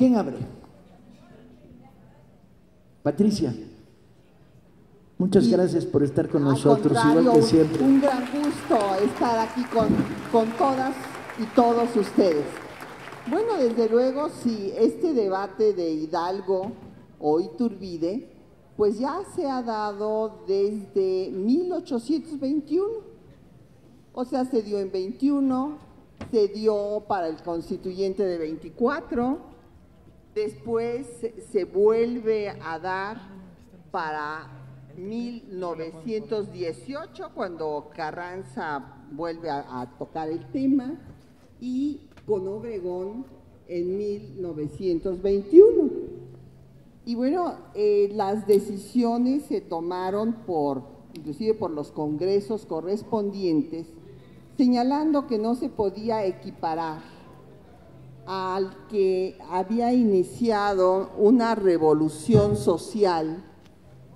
¿Quién abre? Patricia. Muchas gracias por estar con nosotros, igual que siempre. Un gran gusto estar aquí con, con todas y todos ustedes. Bueno, desde luego, si este debate de Hidalgo o Iturbide, pues ya se ha dado desde 1821. O sea, se dio en 21, se dio para el constituyente de 24, después se vuelve a dar para 1918, cuando Carranza vuelve a, tocar el tema, y con Obregón en 1921. Y bueno, eh, las decisiones se tomaron por, inclusive por los congresos correspondientes, señalando que no se podía equiparar al que había iniciado una revolución social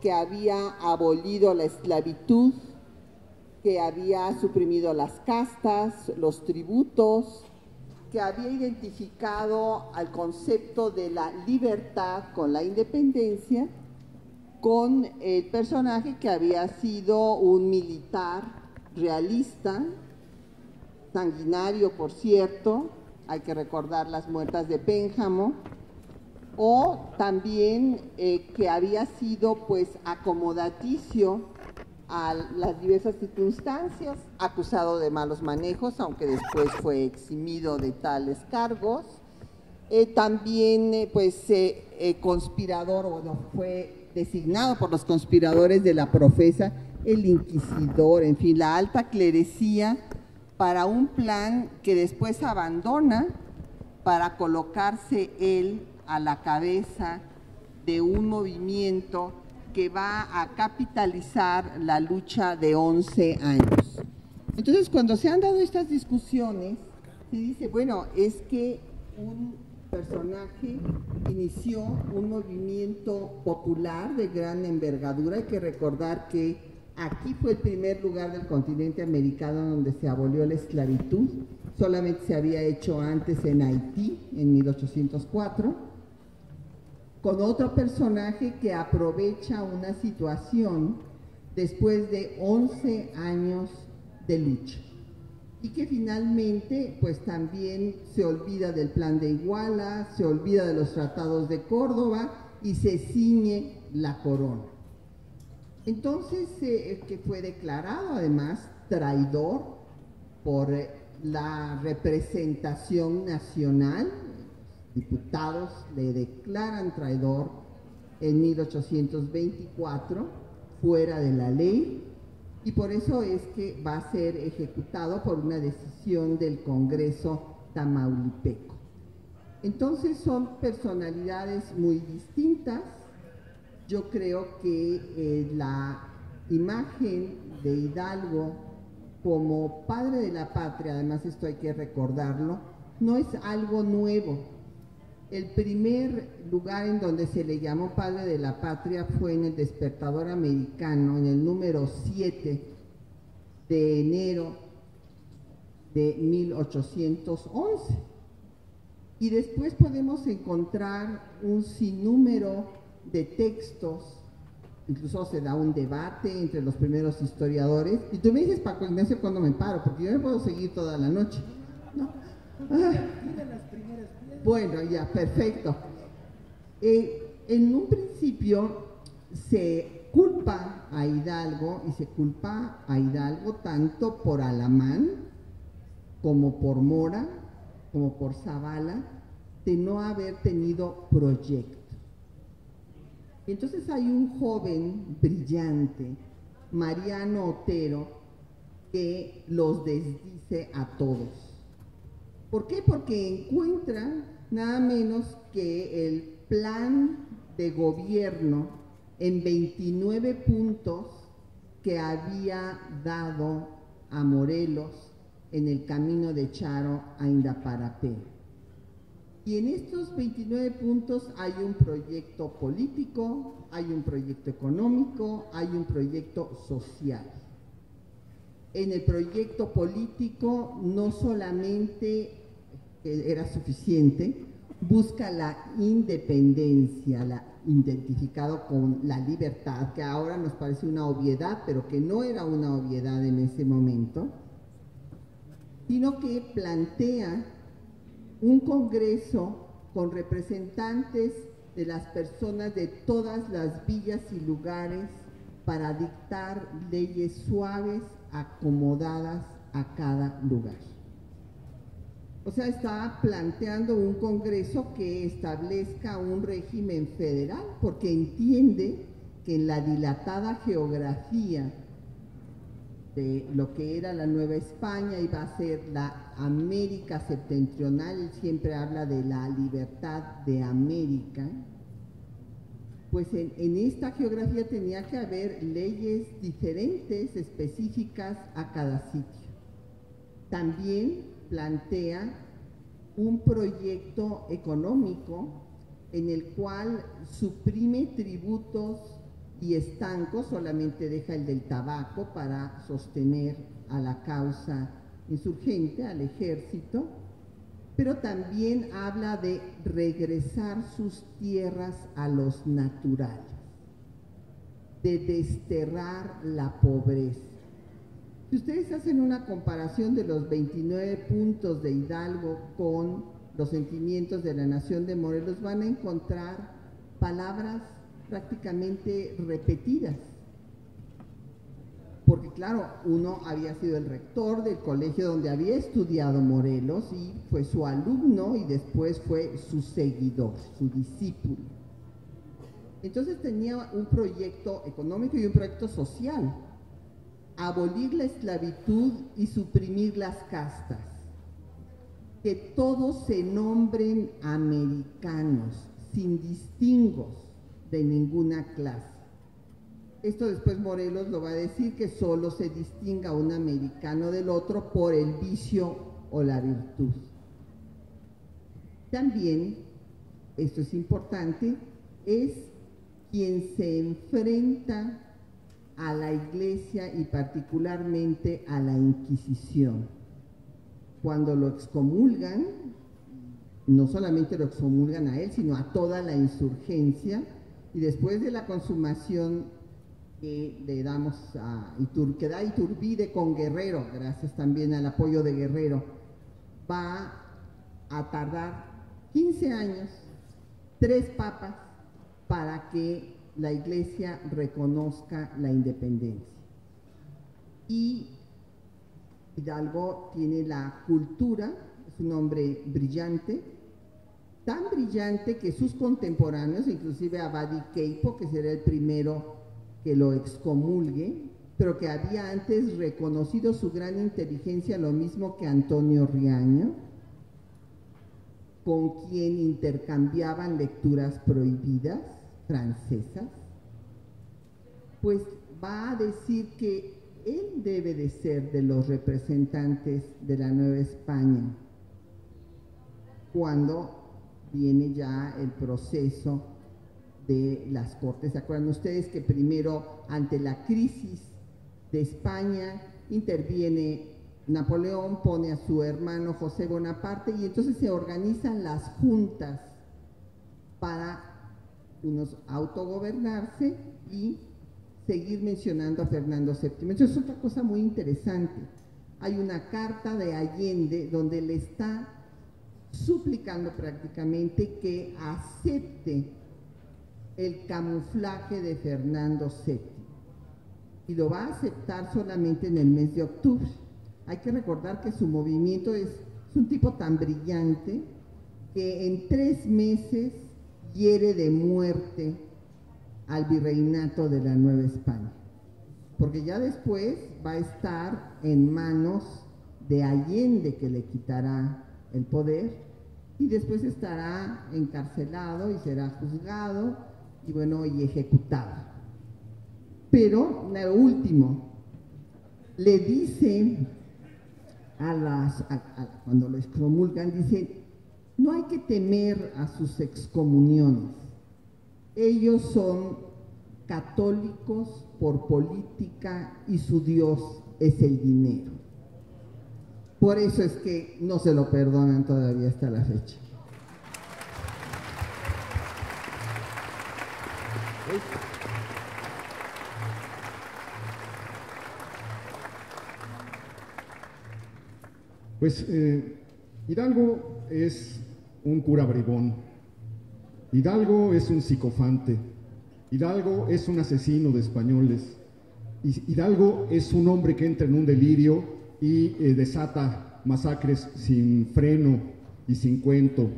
que había abolido la esclavitud, que había suprimido las castas, los tributos, que había identificado al concepto de la libertad con la independencia, con el personaje que había sido un militar realista, sanguinario por cierto, hay que recordar las muertas de Pénjamo, o también eh, que había sido pues acomodaticio a las diversas circunstancias, acusado de malos manejos, aunque después fue eximido de tales cargos. Eh, también, eh, pues, conspirador, bueno, fue designado por los conspiradores de la profesa, el inquisidor, en fin, la alta clerecía, para un plan que después abandona para colocarse él a la cabeza de un movimiento que va a capitalizar la lucha de 11 años. Entonces, cuando se han dado estas discusiones, se dice, bueno, es que un personaje inició un movimiento popular de gran envergadura. Hay que recordar que aquí fue el primer lugar del continente americano donde se abolió la esclavitud. Solamente se había hecho antes en Haití, en 1804 con otro personaje que aprovecha una situación después de 11 años de lucha y que finalmente pues también se olvida del plan de Iguala, se olvida de los tratados de Córdoba y se ciñe la corona. Entonces, eh, que fue declarado además traidor por la representación nacional diputados le declaran traidor en 1824 fuera de la ley y por eso es que va a ser ejecutado por una decisión del Congreso Tamaulipeco. Entonces son personalidades muy distintas. Yo creo que eh, la imagen de Hidalgo como padre de la patria, además esto hay que recordarlo, no es algo nuevo, el primer lugar en donde se le llamó padre de la patria fue en el despertador americano, en el número 7 de enero de 1811. Y después podemos encontrar un sinnúmero de textos, incluso se da un debate entre los primeros historiadores. Y tú me dices, Paco Ignacio, cuando me paro, porque yo no puedo seguir toda la noche. ¿no? Bueno, ya, perfecto. Eh, en un principio se culpa a Hidalgo y se culpa a Hidalgo tanto por Alamán como por Mora, como por Zavala, de no haber tenido proyecto. Entonces hay un joven brillante, Mariano Otero, que los desdice a todos. ¿Por qué? Porque encuentra nada menos que el plan de gobierno en 29 puntos que había dado a Morelos en el camino de Charo a Indaparapé. Y en estos 29 puntos hay un proyecto político, hay un proyecto económico, hay un proyecto social. En el proyecto político no solamente era suficiente, busca la independencia, la, identificado con la libertad, que ahora nos parece una obviedad, pero que no era una obviedad en ese momento, sino que plantea un congreso con representantes de las personas de todas las villas y lugares para dictar leyes suaves, acomodadas a cada lugar. O sea, está planteando un Congreso que establezca un régimen federal, porque entiende que en la dilatada geografía de lo que era la Nueva España iba a ser la América septentrional, él siempre habla de la libertad de América, pues en, en, esta geografía tenía que haber leyes diferentes, específicas a cada sitio. También plantea un proyecto económico en el cual suprime tributos y estancos, solamente deja el del tabaco para sostener a la causa insurgente, al ejército, pero también habla de regresar sus tierras a los naturales, de desterrar la pobreza. Si ustedes hacen una comparación de los 29 puntos de Hidalgo con los sentimientos de la nación de Morelos, van a encontrar palabras prácticamente repetidas. Porque claro, uno había sido el rector del colegio donde había estudiado Morelos y fue su alumno y después fue su seguidor, su discípulo. Entonces tenía un proyecto económico y un proyecto social abolir la esclavitud y suprimir las castas, que todos se nombren americanos, sin distingos de ninguna clase. Esto después Morelos lo va a decir que solo se distinga un americano del otro por el vicio o la virtud. También, esto es importante, es quien se enfrenta a la iglesia y particularmente a la Inquisición. Cuando lo excomulgan, no solamente lo excomulgan a él, sino a toda la insurgencia, y después de la consumación que le damos a Itur, que da Iturbide con Guerrero, gracias también al apoyo de Guerrero, va a tardar 15 años, tres papas, para que la iglesia reconozca la independencia. Y Hidalgo tiene la cultura, es un hombre brillante, tan brillante que sus contemporáneos, inclusive Abadi Keipo, que será el primero que lo excomulgue, pero que había antes reconocido su gran inteligencia, lo mismo que Antonio Riaño, con quien intercambiaban lecturas prohibidas, francesas, pues va a decir que él debe de ser de los representantes de la Nueva España cuando viene ya el proceso de las Cortes. ¿Se acuerdan ustedes que primero ante la crisis de España interviene Napoleón, pone a su hermano José Bonaparte y entonces se organizan las juntas para unos autogobernarse y seguir mencionando a Fernando VII. Eso es otra cosa muy interesante. Hay una carta de Allende donde le está suplicando prácticamente que acepte el camuflaje de Fernando VII. Y lo va a aceptar solamente en el mes de octubre. Hay que recordar que su movimiento es, es un tipo tan brillante que en tres meses quiere de muerte al virreinato de la Nueva España, porque ya después va a estar en manos de Allende que le quitará el poder y después estará encarcelado y será juzgado y bueno, y ejecutado. Pero lo último, le dice a las, cuando lo excomulgan, dice, no hay que temer a sus excomuniones. Ellos son católicos por política y su Dios es el dinero. Por eso es que no se lo perdonan todavía hasta la fecha. Pues eh, Hidalgo es un cura bribón, Hidalgo es un psicofante, Hidalgo es un asesino de españoles, Hidalgo es un hombre que entra en un delirio y eh, desata masacres sin freno y sin cuento.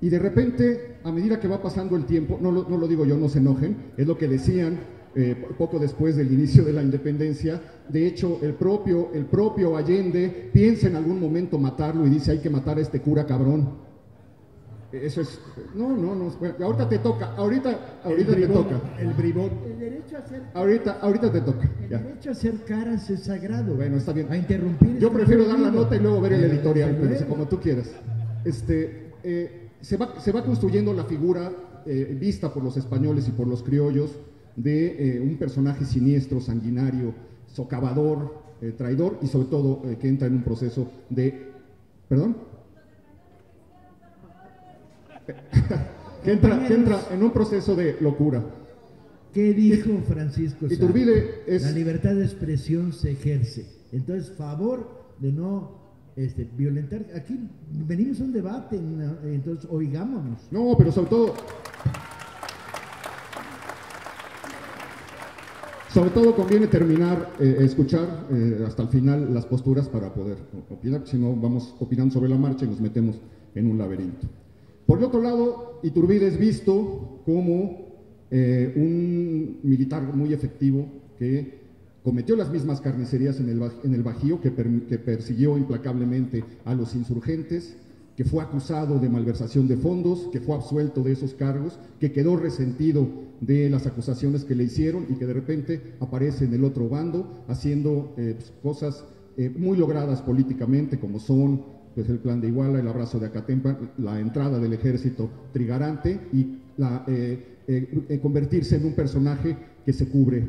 Y de repente, a medida que va pasando el tiempo, no lo, no lo digo yo, no se enojen, es lo que decían eh, poco después del inicio de la independencia. De hecho, el propio, el propio Allende piensa en algún momento matarlo y dice hay que matar a este cura cabrón. Eso es. No, no, no. ahorita te toca. Ahorita, ahorita te toca. El bribón. El derecho a hacer. Ahorita, ahorita te toca. El derecho a hacer caras es sagrado. Bueno, está bien. A interrumpir. Yo prefiero dar la nota y luego ver el editorial, pero como tú quieras. Este, eh, se, va, se va construyendo la figura eh, vista por los españoles y por los criollos de eh, un personaje siniestro, sanguinario, socavador, eh, traidor y sobre todo eh, que entra en un proceso de... ¿Perdón? que, entra, entra en un proceso de locura. ¿Qué dijo Francisco Iturbide es... La libertad de expresión se ejerce. Entonces, favor de no este, violentar. Aquí venimos a un debate, entonces oigámonos. No, pero sobre todo Sobre todo conviene terminar, eh, escuchar eh, hasta el final las posturas para poder opinar, si no vamos opinando sobre la marcha y nos metemos en un laberinto. Por el otro lado, Iturbide es visto como eh, un militar muy efectivo que cometió las mismas carnicerías en el, en el Bajío, que, persiguió implacablemente a los insurgentes, que fue acusado de malversación de fondos, que fue absuelto de esos cargos, que quedó resentido de las acusaciones que le hicieron y que de repente aparece en el otro bando haciendo eh, pues, cosas eh, muy logradas políticamente, como son pues, el plan de Iguala, el abrazo de Acatempa, la entrada del ejército trigarante y la, eh, convertirse en un personaje que se cubre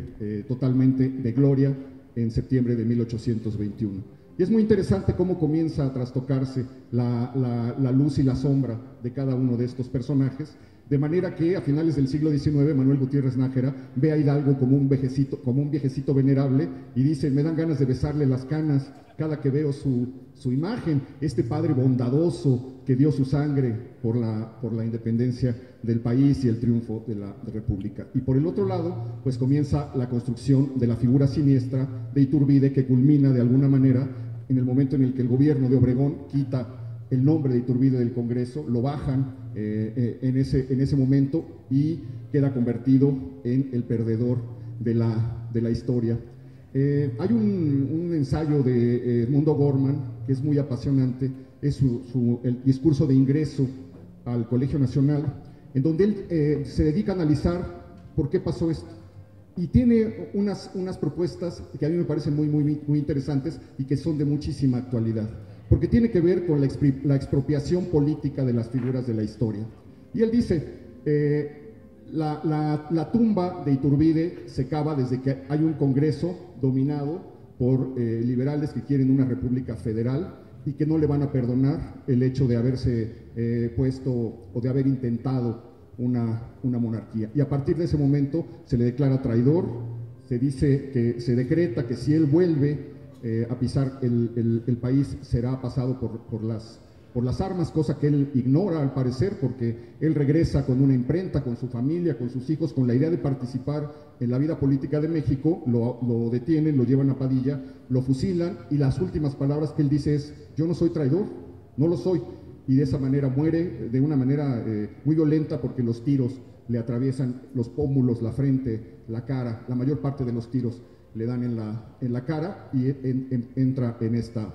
totalmente de gloria en septiembre de 1821. Y es muy interesante cómo comienza a trastocarse la, luz y la sombra de cada uno de estos personajes, de manera que a finales del siglo XIX Manuel Gutiérrez Nájera ve a Hidalgo como un, como un viejecito venerable y dice, me dan ganas de besarle las canas cada que veo su, imagen, este padre bondadoso que dio su sangre por la, por la independencia del país y el triunfo de la República. Y por el otro lado, pues comienza la construcción de la figura siniestra de Iturbide que culmina de alguna manera en el momento en el que el gobierno de Obregón quita el nombre de Iturbide del Congreso, lo bajan eh, eh, en, ese, en ese momento y queda convertido en el perdedor de la, de la historia. Eh, hay un, ensayo de Edmundo Gorman que es muy apasionante, es su, el discurso de ingreso al Colegio Nacional, en donde él se dedica a analizar por qué pasó esto y tiene unas, unas propuestas que a mí me parecen muy, muy, muy interesantes y que son de muchísima actualidad, porque tiene que ver con la expropiación política de las figuras de la historia. Y él dice, eh, la, la, tumba de Iturbide se cava desde que hay un Congreso dominado por eh, liberales que quieren una república federal y que no le van a perdonar el hecho de haberse eh, puesto o de haber intentado una, una monarquía. Y a partir de ese momento se le declara traidor, se dice que se decreta que si él vuelve eh, a pisar el, el, país será pasado por, por, las, por las armas, cosa que él ignora al parecer, porque él regresa con una imprenta, con su familia, con sus hijos, con la idea de participar en la vida política de México, lo, detienen, lo llevan a Padilla, lo fusilan y las últimas palabras que él dice es, yo no soy traidor, no lo soy, y de esa manera muere de una manera eh, muy violenta porque los tiros le atraviesan los pómulos, la frente, la cara, la mayor parte de los tiros le dan en la, en la cara y entra en esta,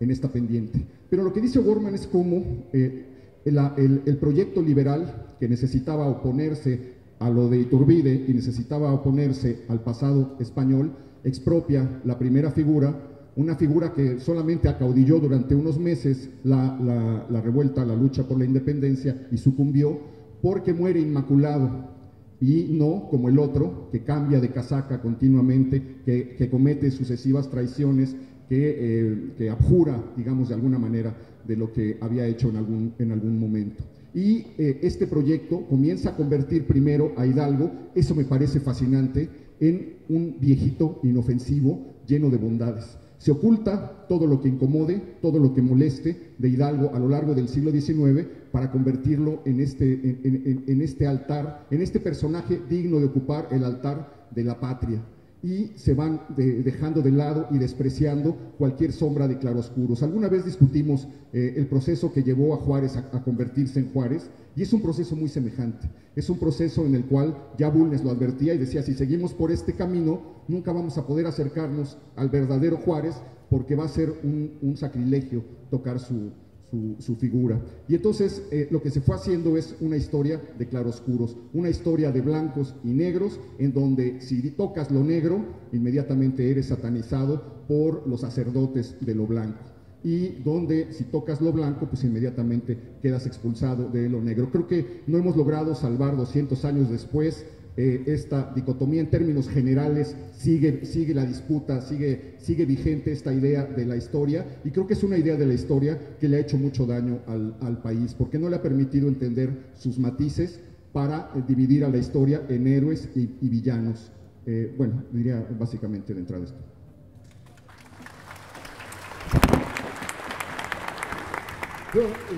en esta pendiente. Pero lo que dice Gorman es como eh, el, proyecto liberal que necesitaba oponerse a lo de Iturbide y necesitaba oponerse al pasado español, expropia la primera figura una figura que solamente acaudilló durante unos meses la, revuelta, la lucha por la independencia y sucumbió porque muere inmaculado. Y no como el otro que cambia de casaca continuamente, que, comete sucesivas traiciones, que, eh, que, abjura, digamos, de alguna manera de lo que había hecho en algún, en algún momento. Y eh, este proyecto comienza a convertir primero a Hidalgo, eso me parece fascinante, en un viejito inofensivo lleno de bondades. Se oculta todo lo que incomode, todo lo que moleste de Hidalgo a lo largo del siglo XIX para convertirlo en este, en este altar, en este personaje digno de ocupar el altar de la patria y se van dejando de lado y despreciando cualquier sombra de claroscuros. Alguna vez discutimos eh, el proceso que llevó a Juárez a, convertirse en Juárez y es un proceso muy semejante. Es un proceso en el cual ya Bulnes lo advertía y decía, si seguimos por este camino, nunca vamos a poder acercarnos al verdadero Juárez porque va a ser un sacrilegio tocar su, su, figura. Y entonces eh, lo que se fue haciendo es una historia de claroscuros, una historia de blancos y negros, en donde si tocas lo negro, inmediatamente eres satanizado por los sacerdotes de lo blanco. Y donde si tocas lo blanco, pues inmediatamente quedas expulsado de lo negro. Creo que no hemos logrado salvar 200 años después eh, esta dicotomía en términos generales, sigue, sigue la disputa, sigue, sigue vigente esta idea de la historia y creo que es una idea de la historia que le ha hecho mucho daño al, país porque no le ha permitido entender sus matices para eh, dividir a la historia en héroes y, villanos. Eh, bueno, diría básicamente de entrada esto.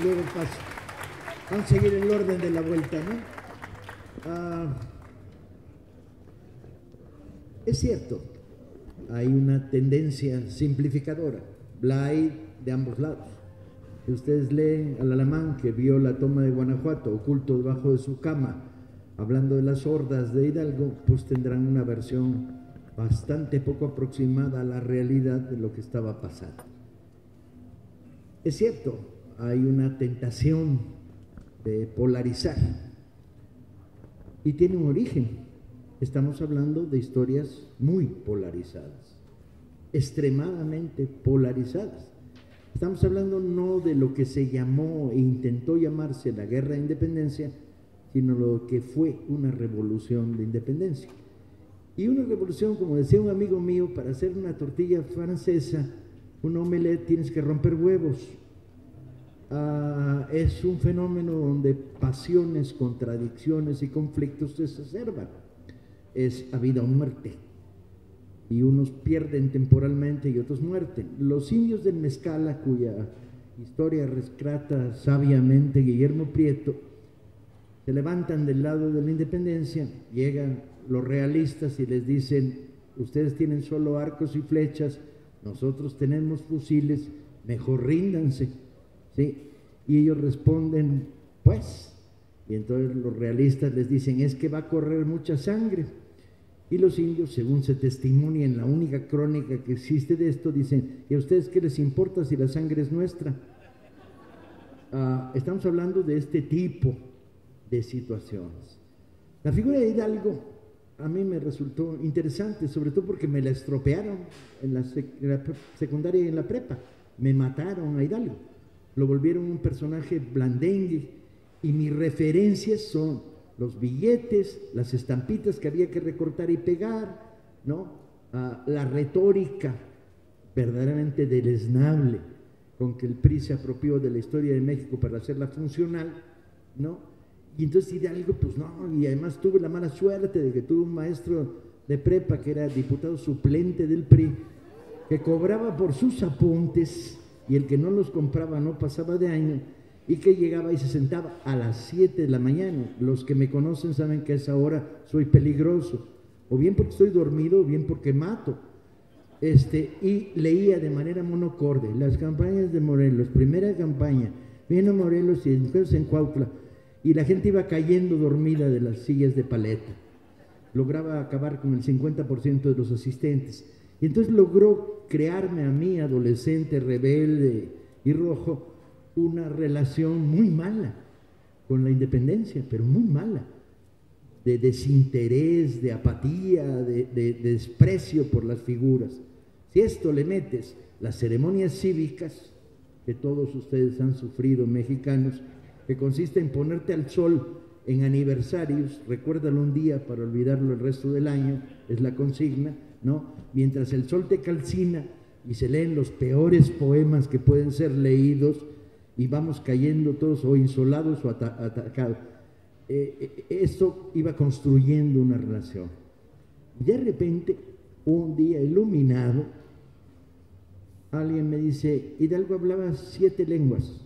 luego paso. Vamos a seguir el orden de la vuelta, ¿no? Ah, es cierto, hay una tendencia simplificadora, Blay de ambos lados. Si ustedes leen al alemán que vio la toma de Guanajuato oculto debajo de su cama, hablando de las hordas de Hidalgo, pues tendrán una versión bastante poco aproximada a la realidad de lo que estaba pasando. Es cierto, hay una tentación de polarizar y tiene un origen estamos hablando de historias muy polarizadas, extremadamente polarizadas. Estamos hablando no de lo que se llamó e intentó llamarse la guerra de independencia, sino lo que fue una revolución de independencia. Y una revolución, como decía un amigo mío, para hacer una tortilla francesa, un omelette tienes que romper huevos. Ah, es un fenómeno donde pasiones, contradicciones y conflictos se exacerban es a vida o muerte. Y unos pierden temporalmente y otros muerten. Los indios del Mezcala, cuya historia rescata sabiamente Guillermo Prieto, se levantan del lado de la independencia, llegan los realistas y les dicen, ustedes tienen solo arcos y flechas, nosotros tenemos fusiles, mejor ríndanse. ¿Sí? Y ellos responden, pues, y entonces los realistas les dicen, es que va a correr mucha sangre. Y los indios, según se testimonia en la única crónica que existe de esto, dicen, ¿y a ustedes qué les importa si la sangre es nuestra? Ah, estamos hablando de este tipo de situaciones. La figura de Hidalgo a mí me resultó interesante, sobre todo porque me la estropearon en la, secundaria y en la prepa. Me mataron a Hidalgo. Lo volvieron un personaje blandengue y mis referencias son los billetes, las estampitas que había que recortar y pegar, ¿no? Ah, la retórica verdaderamente deleznable con que el PRI se apropió de la historia de México para hacerla funcional, ¿no? Y entonces algo, pues no, y además tuve la mala suerte de que tuve un maestro de prepa que era diputado suplente del PRI, que cobraba por sus apuntes y el que no los compraba no pasaba de año y que llegaba y se sentaba a las 7 de la mañana. Los que me conocen saben que a esa hora soy peligroso, o bien porque estoy dormido, o bien porque mato. Este, y leía de manera monocorde las campañas de Morelos, primera campaña, vino Morelos y después en Cuautla, y la gente iba cayendo dormida de las sillas de paleta. Lograba acabar con el 50% de los asistentes. Y entonces logró crearme a mí, adolescente, rebelde y rojo, una relación muy mala con la independencia, pero muy mala, de desinterés, de apatía, de, desprecio por las figuras. Si esto le metes las ceremonias cívicas que todos ustedes han sufrido, mexicanos, que consiste en ponerte al sol en aniversarios, recuérdalo un día para olvidarlo el resto del año, es la consigna, ¿no? Mientras el sol te calcina y se leen los peores poemas que pueden ser leídos, y vamos cayendo todos o insolados o atacados. Eh, eh, esto iba construyendo una relación. De repente, un día iluminado, alguien me dice, Hidalgo hablaba siete lenguas.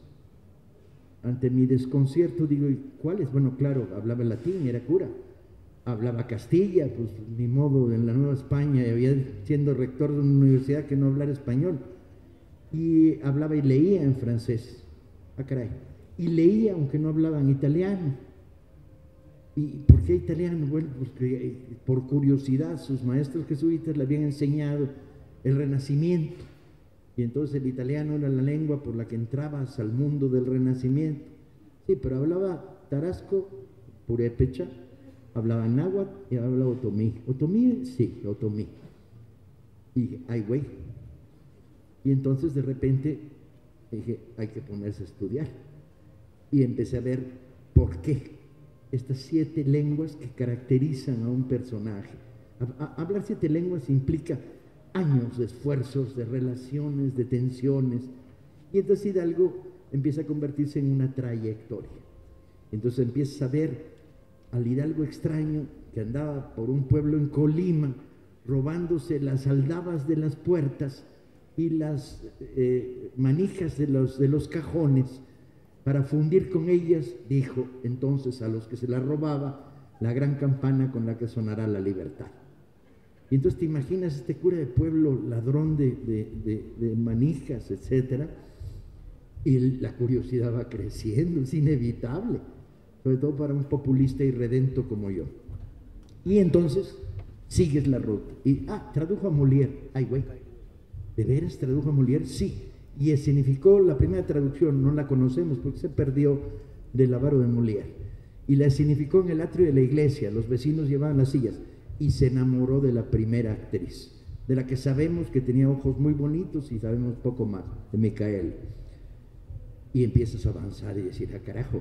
Ante mi desconcierto digo, ¿y cuáles? Bueno, claro, hablaba latín, era cura. Hablaba Castilla, pues ni modo, en la Nueva España, había siendo rector de una universidad que no hablara español. Y hablaba y leía en francés. Ah, caray. Y leía aunque no hablaban italiano. ¿Y por qué italiano? Bueno, porque eh, por curiosidad sus maestros jesuitas le habían enseñado el renacimiento. Y entonces el italiano era la lengua por la que entrabas al mundo del renacimiento. Sí, pero hablaba tarasco, purépecha, hablaba náhuatl y hablaba otomí. Otomí, sí, otomí. Y ay, güey. Y entonces de repente dije, hay que ponerse a estudiar. Y empecé a ver por qué estas siete lenguas que caracterizan a un personaje. Hablar siete lenguas implica años de esfuerzos, de relaciones, de tensiones. Y entonces Hidalgo empieza a convertirse en una trayectoria. Entonces empieza a ver al Hidalgo extraño que andaba por un pueblo en Colima, robándose las aldabas de las puertas y las eh, manijas de los, de los cajones para fundir con ellas, dijo entonces a los que se la robaba, la gran campana con la que sonará la libertad. Y entonces te imaginas este cura de pueblo, ladrón de, manijas, etcétera, y la curiosidad va creciendo, es inevitable, sobre todo para un populista irredento como yo. Y entonces sigues la ruta. Y, ah, tradujo a Molière. Ay, güey, ¿de veras tradujo a Molière? Sí. Y significó la primera traducción, no la conocemos porque se perdió del avaro de Molière. Y la significó en el atrio de la iglesia, los vecinos llevaban las sillas y se enamoró de la primera actriz, de la que sabemos que tenía ojos muy bonitos y sabemos poco más, de Micael. Y empiezas a avanzar y decir, ah, carajo,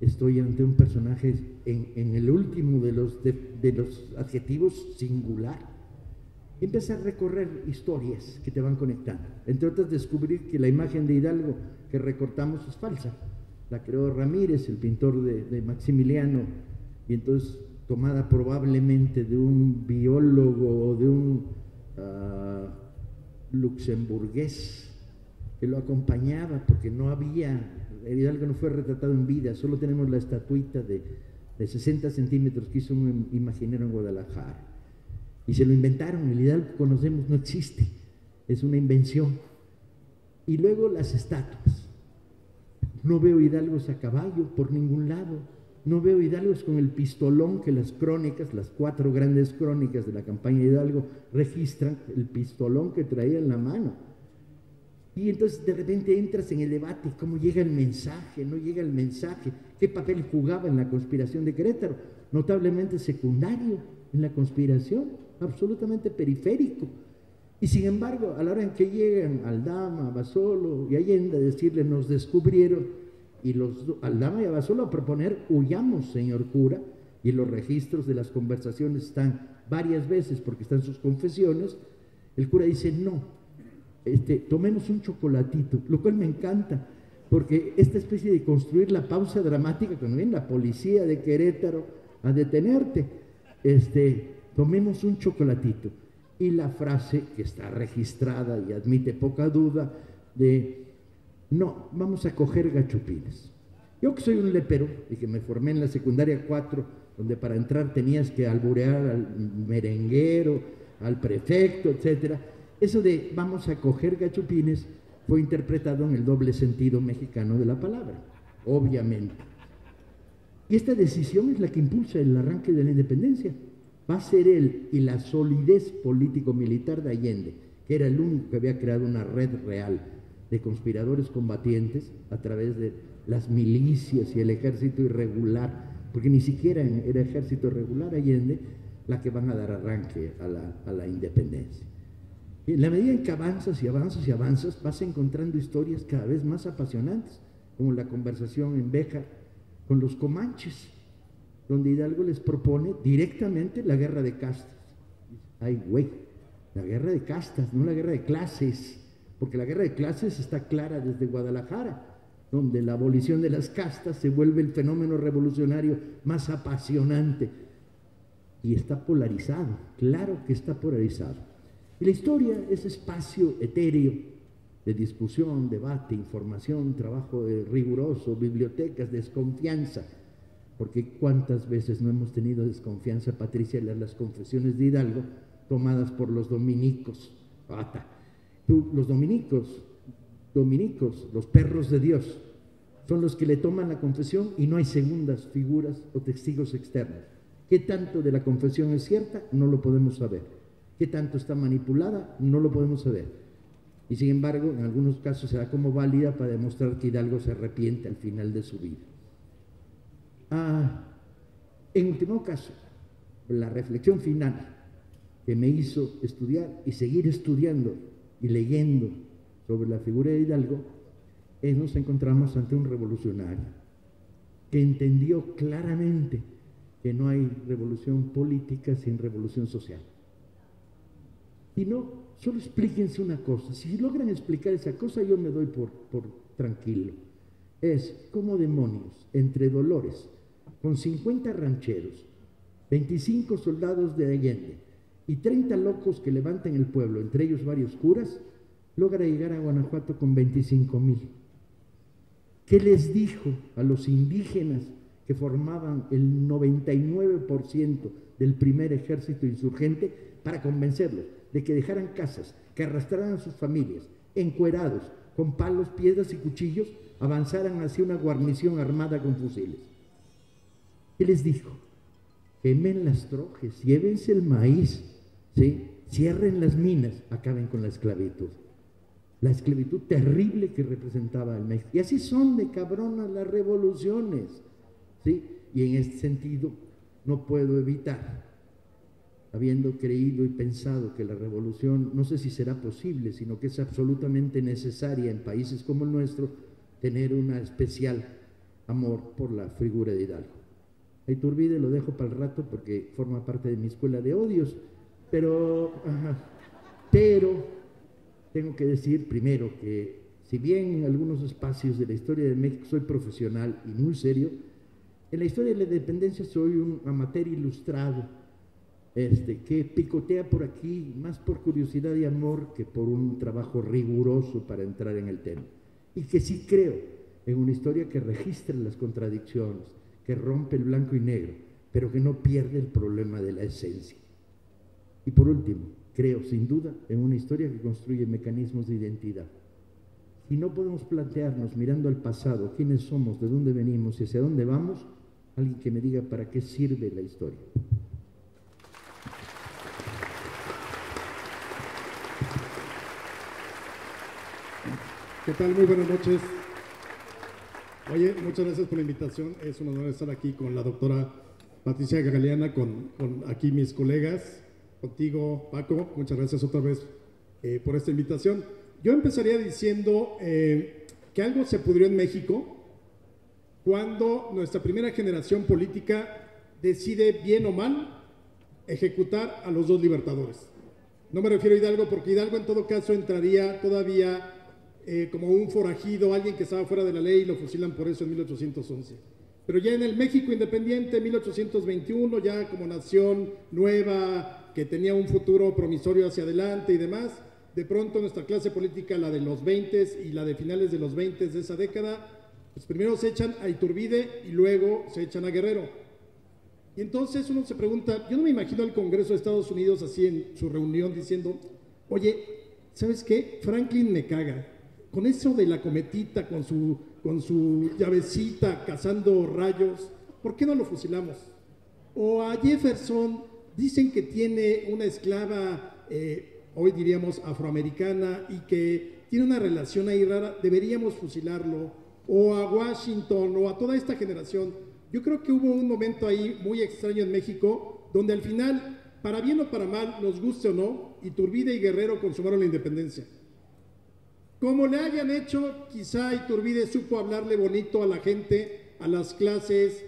estoy ante un personaje en, el último de los, de, los adjetivos singular. Empieza a recorrer historias que te van conectando. Entre otras, descubrir que la imagen de Hidalgo que recortamos es falsa. La creó Ramírez, el pintor de, Maximiliano, y entonces tomada probablemente de un biólogo o de un uh, luxemburgués que lo acompañaba, porque no había, Hidalgo no fue retratado en vida, solo tenemos la estatuita de, de 60 centímetros que hizo un imaginero en Guadalajara. Y se lo inventaron, el Hidalgo que conocemos no existe, es una invención. Y luego las estatuas. No veo hidalgos a caballo por ningún lado no veo Hidalgos con el pistolón que las crónicas, las cuatro grandes crónicas de la campaña de Hidalgo registran, el pistolón que traía en la mano. Y entonces de repente entras en el debate, ¿cómo llega el mensaje? ¿No llega el mensaje? ¿Qué papel jugaba en la conspiración de Querétaro? Notablemente secundario en la conspiración, absolutamente periférico. Y sin embargo, a la hora en que llegan Aldama, Basolo y Allende a decirle, nos descubrieron, y los, Aldama y solo a proponer, huyamos, señor cura, y los registros de las conversaciones están varias veces porque están sus confesiones, el cura dice, no, este, tomemos un chocolatito, lo cual me encanta, porque esta especie de construir la pausa dramática, cuando viene la policía de Querétaro a detenerte, este, tomemos un chocolatito. Y la frase que está registrada y admite poca duda de no, vamos a coger gachupines. Yo que soy un lepero y que me formé en la secundaria 4, donde para entrar tenías que alburear al merenguero, al prefecto, etcétera, eso de vamos a coger gachupines fue interpretado en el doble sentido mexicano de la palabra, obviamente. Y esta decisión es la que impulsa el arranque de la independencia. Va a ser él y la solidez político-militar de Allende, que era el único que había creado una red real de conspiradores combatientes a través de las milicias y el ejército irregular, porque ni siquiera era ejército irregular Allende, la que van a dar arranque a la, a la independencia. En la medida en que avanzas y avanzas y avanzas, vas encontrando historias cada vez más apasionantes, como la conversación en Beja con los comanches, donde Hidalgo les propone directamente la guerra de castas. Ay, güey, la guerra de castas, no la guerra de clases porque la guerra de clases está clara desde Guadalajara. donde la abolición de las castas se vuelve el fenómeno revolucionario más apasionante. Y está polarizado, claro que está polarizado. Y la historia es espacio etéreo de discusión, debate, información, trabajo riguroso, bibliotecas, desconfianza. Porque cuántas veces no hemos tenido desconfianza, Patricia, en las confesiones de Hidalgo tomadas por los dominicos. los dominicos dominicos, los perros de Dios, son los que le toman la confesión y no hay segundas figuras o testigos externos. ¿Qué tanto de la confesión es cierta? No lo podemos saber. ¿Qué tanto está manipulada? No lo podemos saber. Y sin embargo, en algunos casos se da como válida para demostrar que Hidalgo se arrepiente al final de su vida. Ah, en último caso, la reflexión final que me hizo estudiar y seguir estudiando y leyendo sobre la figura de Hidalgo, es nos encontramos ante un revolucionario que entendió claramente que no hay revolución política sin revolución social. Y no, solo explíquense una cosa. Si logran explicar esa cosa, yo me doy por, por tranquilo. Es como demonios, entre dolores, con 50 rancheros, 25 soldados de Allende y 30 locos que levantan el pueblo, entre ellos varios curas, logra llegar a Guanajuato con 25 mil. ¿Qué les dijo a los indígenas que formaban el 99% del primer ejército insurgente para convencerlos de que dejaran casas, que arrastraran a sus familias, encuerados, con palos, piedras y cuchillos, avanzaran hacia una guarnición armada con fusiles? ¿Qué les dijo? Quemen las trojes, llévense el maíz, ¿sí? cierren las minas, acaben con la esclavitud la esclavitud terrible que representaba el México. Y así son de cabronas las revoluciones. ¿sí? Y en este sentido no puedo evitar, habiendo creído y pensado que la revolución no sé si será posible, sino que es absolutamente necesaria en países como el nuestro, tener un especial amor por la figura de Hidalgo. A Iturbide lo dejo para el rato porque forma parte de mi escuela de odios, pero, pero tengo que decir primero que si bien en algunos espacios de la historia de México soy profesional y muy serio, en la historia de la independencia soy un amateur ilustrado, este, que picotea por aquí más por curiosidad y amor que por un trabajo riguroso para entrar en el tema. Y que sí creo en una historia que registre las contradicciones, que rompe el blanco y negro, pero que no pierde el problema de la esencia. Y por último, creo sin duda en una historia que construye mecanismos de identidad. Si no podemos plantearnos mirando al pasado quiénes somos, de dónde venimos y hacia dónde vamos, alguien que me diga para qué sirve la historia. ¿Qué tal? Muy buenas noches. Oye, muchas gracias por la invitación. Es un honor estar aquí con la doctora Patricia Galeana, con, con aquí mis colegas contigo, Paco. Muchas gracias otra vez eh, por esta invitación. Yo empezaría diciendo eh, que algo se pudrió en México cuando nuestra primera generación política decide bien o mal ejecutar a los dos libertadores. No me refiero a Hidalgo porque Hidalgo en todo caso entraría todavía eh, como un forajido, alguien que estaba fuera de la ley y lo fusilan por eso en 1811. Pero ya en el México independiente, 1821, ya como nación nueva, que tenía un futuro promisorio hacia adelante y demás. De pronto nuestra clase política, la de los 20 y la de finales de los 20 de esa década, pues primero se echan a Iturbide y luego se echan a Guerrero. Y entonces uno se pregunta, yo no me imagino al Congreso de Estados Unidos así en su reunión diciendo, oye, ¿sabes qué? Franklin me caga. Con eso de la cometita, con su, con su llavecita cazando rayos, ¿por qué no lo fusilamos? O a Jefferson dicen que tiene una esclava, eh, hoy diríamos afroamericana, y que tiene una relación ahí rara, deberíamos fusilarlo, o a Washington, o a toda esta generación. Yo creo que hubo un momento ahí muy extraño en México, donde al final, para bien o para mal, nos guste o no, Iturbide y Guerrero consumaron la independencia. Como le hayan hecho, quizá Iturbide supo hablarle bonito a la gente, a las clases,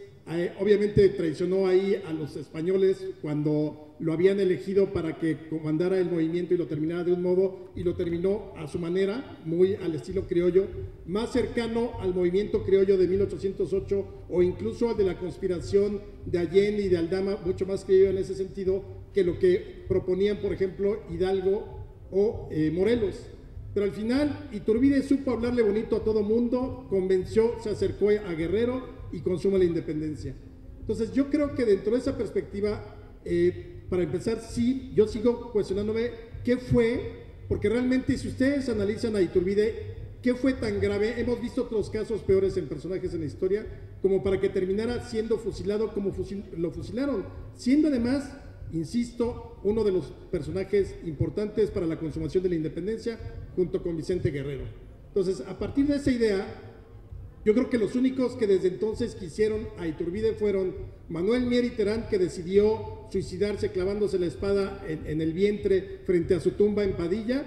obviamente traicionó ahí a los españoles cuando lo habían elegido para que comandara el movimiento y lo terminara de un modo y lo terminó a su manera, muy al estilo criollo, más cercano al movimiento criollo de 1808 o incluso al de la conspiración de Allende y de Aldama, mucho más criollo en ese sentido que lo que proponían, por ejemplo, Hidalgo o eh, Morelos. Pero al final Iturbide supo hablarle bonito a todo mundo, convenció, se acercó a Guerrero y consuma la independencia. Entonces yo creo que dentro de esa perspectiva, eh, para empezar, sí, yo sigo cuestionándome qué fue, porque realmente si ustedes analizan a Iturbide, ¿qué fue tan grave? Hemos visto otros casos peores en personajes en la historia, como para que terminara siendo fusilado como lo fusilaron, siendo además insisto, uno de los personajes importantes para la consumación de la independencia, junto con Vicente Guerrero. Entonces, a partir de esa idea, yo creo que los únicos que desde entonces quisieron a Iturbide fueron Manuel Mier y Terán, que decidió suicidarse clavándose la espada en, en, el vientre frente a su tumba en Padilla,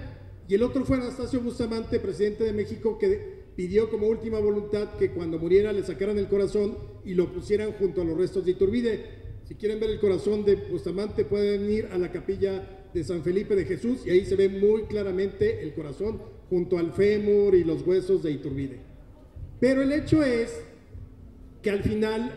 y el otro fue Anastasio Bustamante, presidente de México, que pidió como última voluntad que cuando muriera le sacaran el corazón y lo pusieran junto a los restos de Iturbide. Si quieren ver el corazón de Bustamante, pueden ir a la capilla de San Felipe de Jesús y ahí se ve muy claramente el corazón junto al fémur y los huesos de Iturbide. Pero el hecho es que al final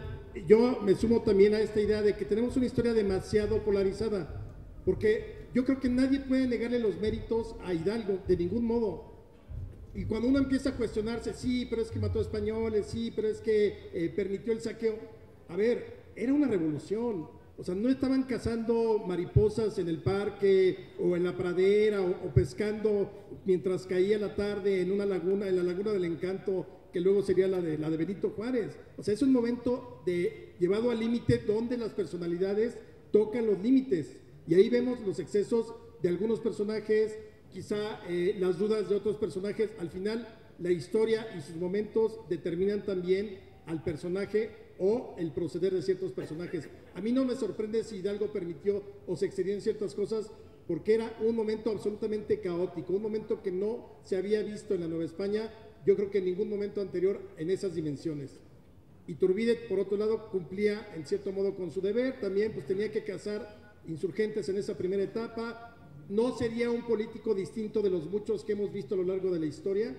yo me sumo también a esta idea de que tenemos una historia demasiado polarizada, porque yo creo que nadie puede negarle los méritos a Hidalgo de ningún modo. Y cuando uno empieza a cuestionarse, sí, pero es que mató españoles, sí, pero es que eh, permitió el saqueo. A ver, era una revolución. O sea, no estaban cazando mariposas en el parque o en la pradera o, pescando mientras caía la tarde en una laguna, en la laguna del encanto, que luego sería la de, la de Benito Juárez. O sea, es un momento de, llevado al límite donde las personalidades tocan los límites. Y ahí vemos los excesos de algunos personajes, quizá eh, las dudas de otros personajes. Al final, la historia y sus momentos determinan también al personaje o el proceder de ciertos personajes. A mí no me sorprende si Hidalgo permitió o se excedían ciertas cosas porque era un momento absolutamente caótico, un momento que no se había visto en la Nueva España, yo creo que en ningún momento anterior en esas dimensiones. Iturbide, por otro lado, cumplía en cierto modo con su deber, también pues tenía que cazar insurgentes en esa primera etapa, no sería un político distinto de los muchos que hemos visto a lo largo de la historia,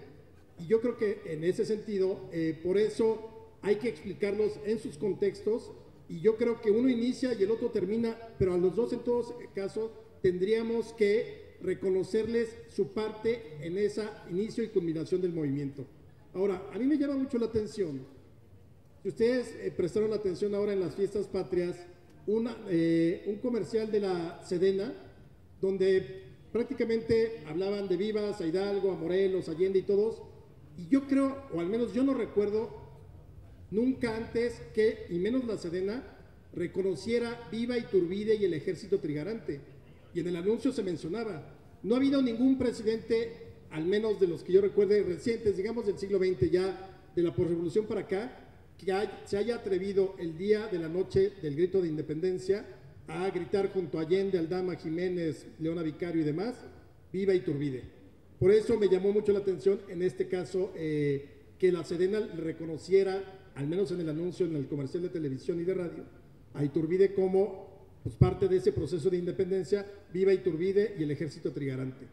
y yo creo que en ese sentido, eh, por eso hay que explicarlos en sus contextos y yo creo que uno inicia y el otro termina, pero a los dos en todos casos tendríamos que reconocerles su parte en ese inicio y culminación del movimiento. Ahora, a mí me llama mucho la atención, si ustedes eh, prestaron atención ahora en las fiestas patrias, eh, un comercial de la Sedena, donde prácticamente hablaban de Vivas, a Hidalgo, a Morelos, Allende y todos, y yo creo, o al menos yo no recuerdo Nunca antes que, y menos la Sedena, reconociera Viva Iturbide y el ejército trigarante. Y en el anuncio se mencionaba, no ha habido ningún presidente, al menos de los que yo recuerde recientes, digamos del siglo XX ya, de la revolución para acá, que se haya atrevido el día de la noche del grito de independencia a gritar junto a Allende, Aldama, Jiménez, Leona Vicario y demás, viva Iturbide. Por eso me llamó mucho la atención en este caso eh, que la Sedena reconociera al menos en el anuncio, en el comercial de televisión y de radio, a Iturbide como pues, parte de ese proceso de independencia, viva Iturbide y el ejército trigarante.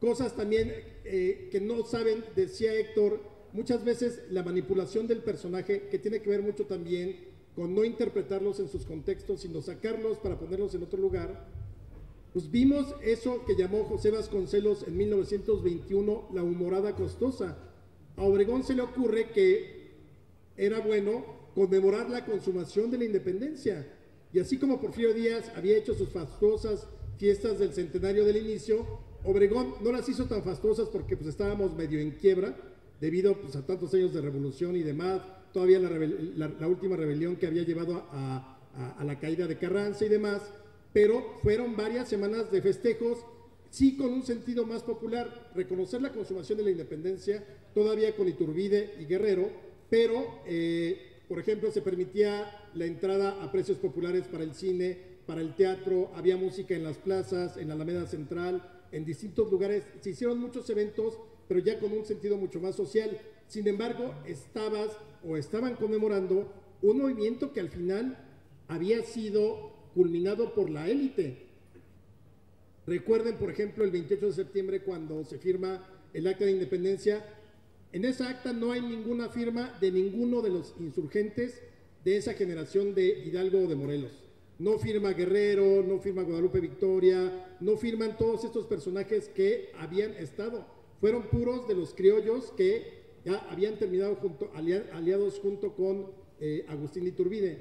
Cosas también eh, que no saben, decía Héctor, muchas veces la manipulación del personaje, que tiene que ver mucho también con no interpretarlos en sus contextos, sino sacarlos para ponerlos en otro lugar. Pues vimos eso que llamó José Vasconcelos en 1921 la humorada costosa. A Obregón se le ocurre que era bueno conmemorar la consumación de la independencia. Y así como Porfirio Díaz había hecho sus fastuosas fiestas del centenario del inicio, Obregón no las hizo tan fastuosas porque pues estábamos medio en quiebra debido pues, a tantos años de revolución y demás, todavía la, última rebelión que había llevado a, a la caída de Carranza y demás, pero fueron varias semanas de festejos, sí con un sentido más popular, reconocer la consumación de la independencia, todavía con Iturbide y Guerrero, pero, eh, por ejemplo, se permitía la entrada a precios populares para el cine, para el teatro, había música en las plazas, en la Alameda Central, en distintos lugares. Se hicieron muchos eventos, pero ya con un sentido mucho más social. Sin embargo, estabas o estaban conmemorando un movimiento que al final había sido culminado por la élite. Recuerden, por ejemplo, el 28 de septiembre cuando se firma el acta de independencia. En esa acta no hay ninguna firma de ninguno de los insurgentes de esa generación de Hidalgo o de Morelos. No firma Guerrero, no firma Guadalupe Victoria, no firman todos estos personajes que habían estado. Fueron puros de los criollos que ya habían terminado junto, aliados junto con eh, Agustín Iturbide,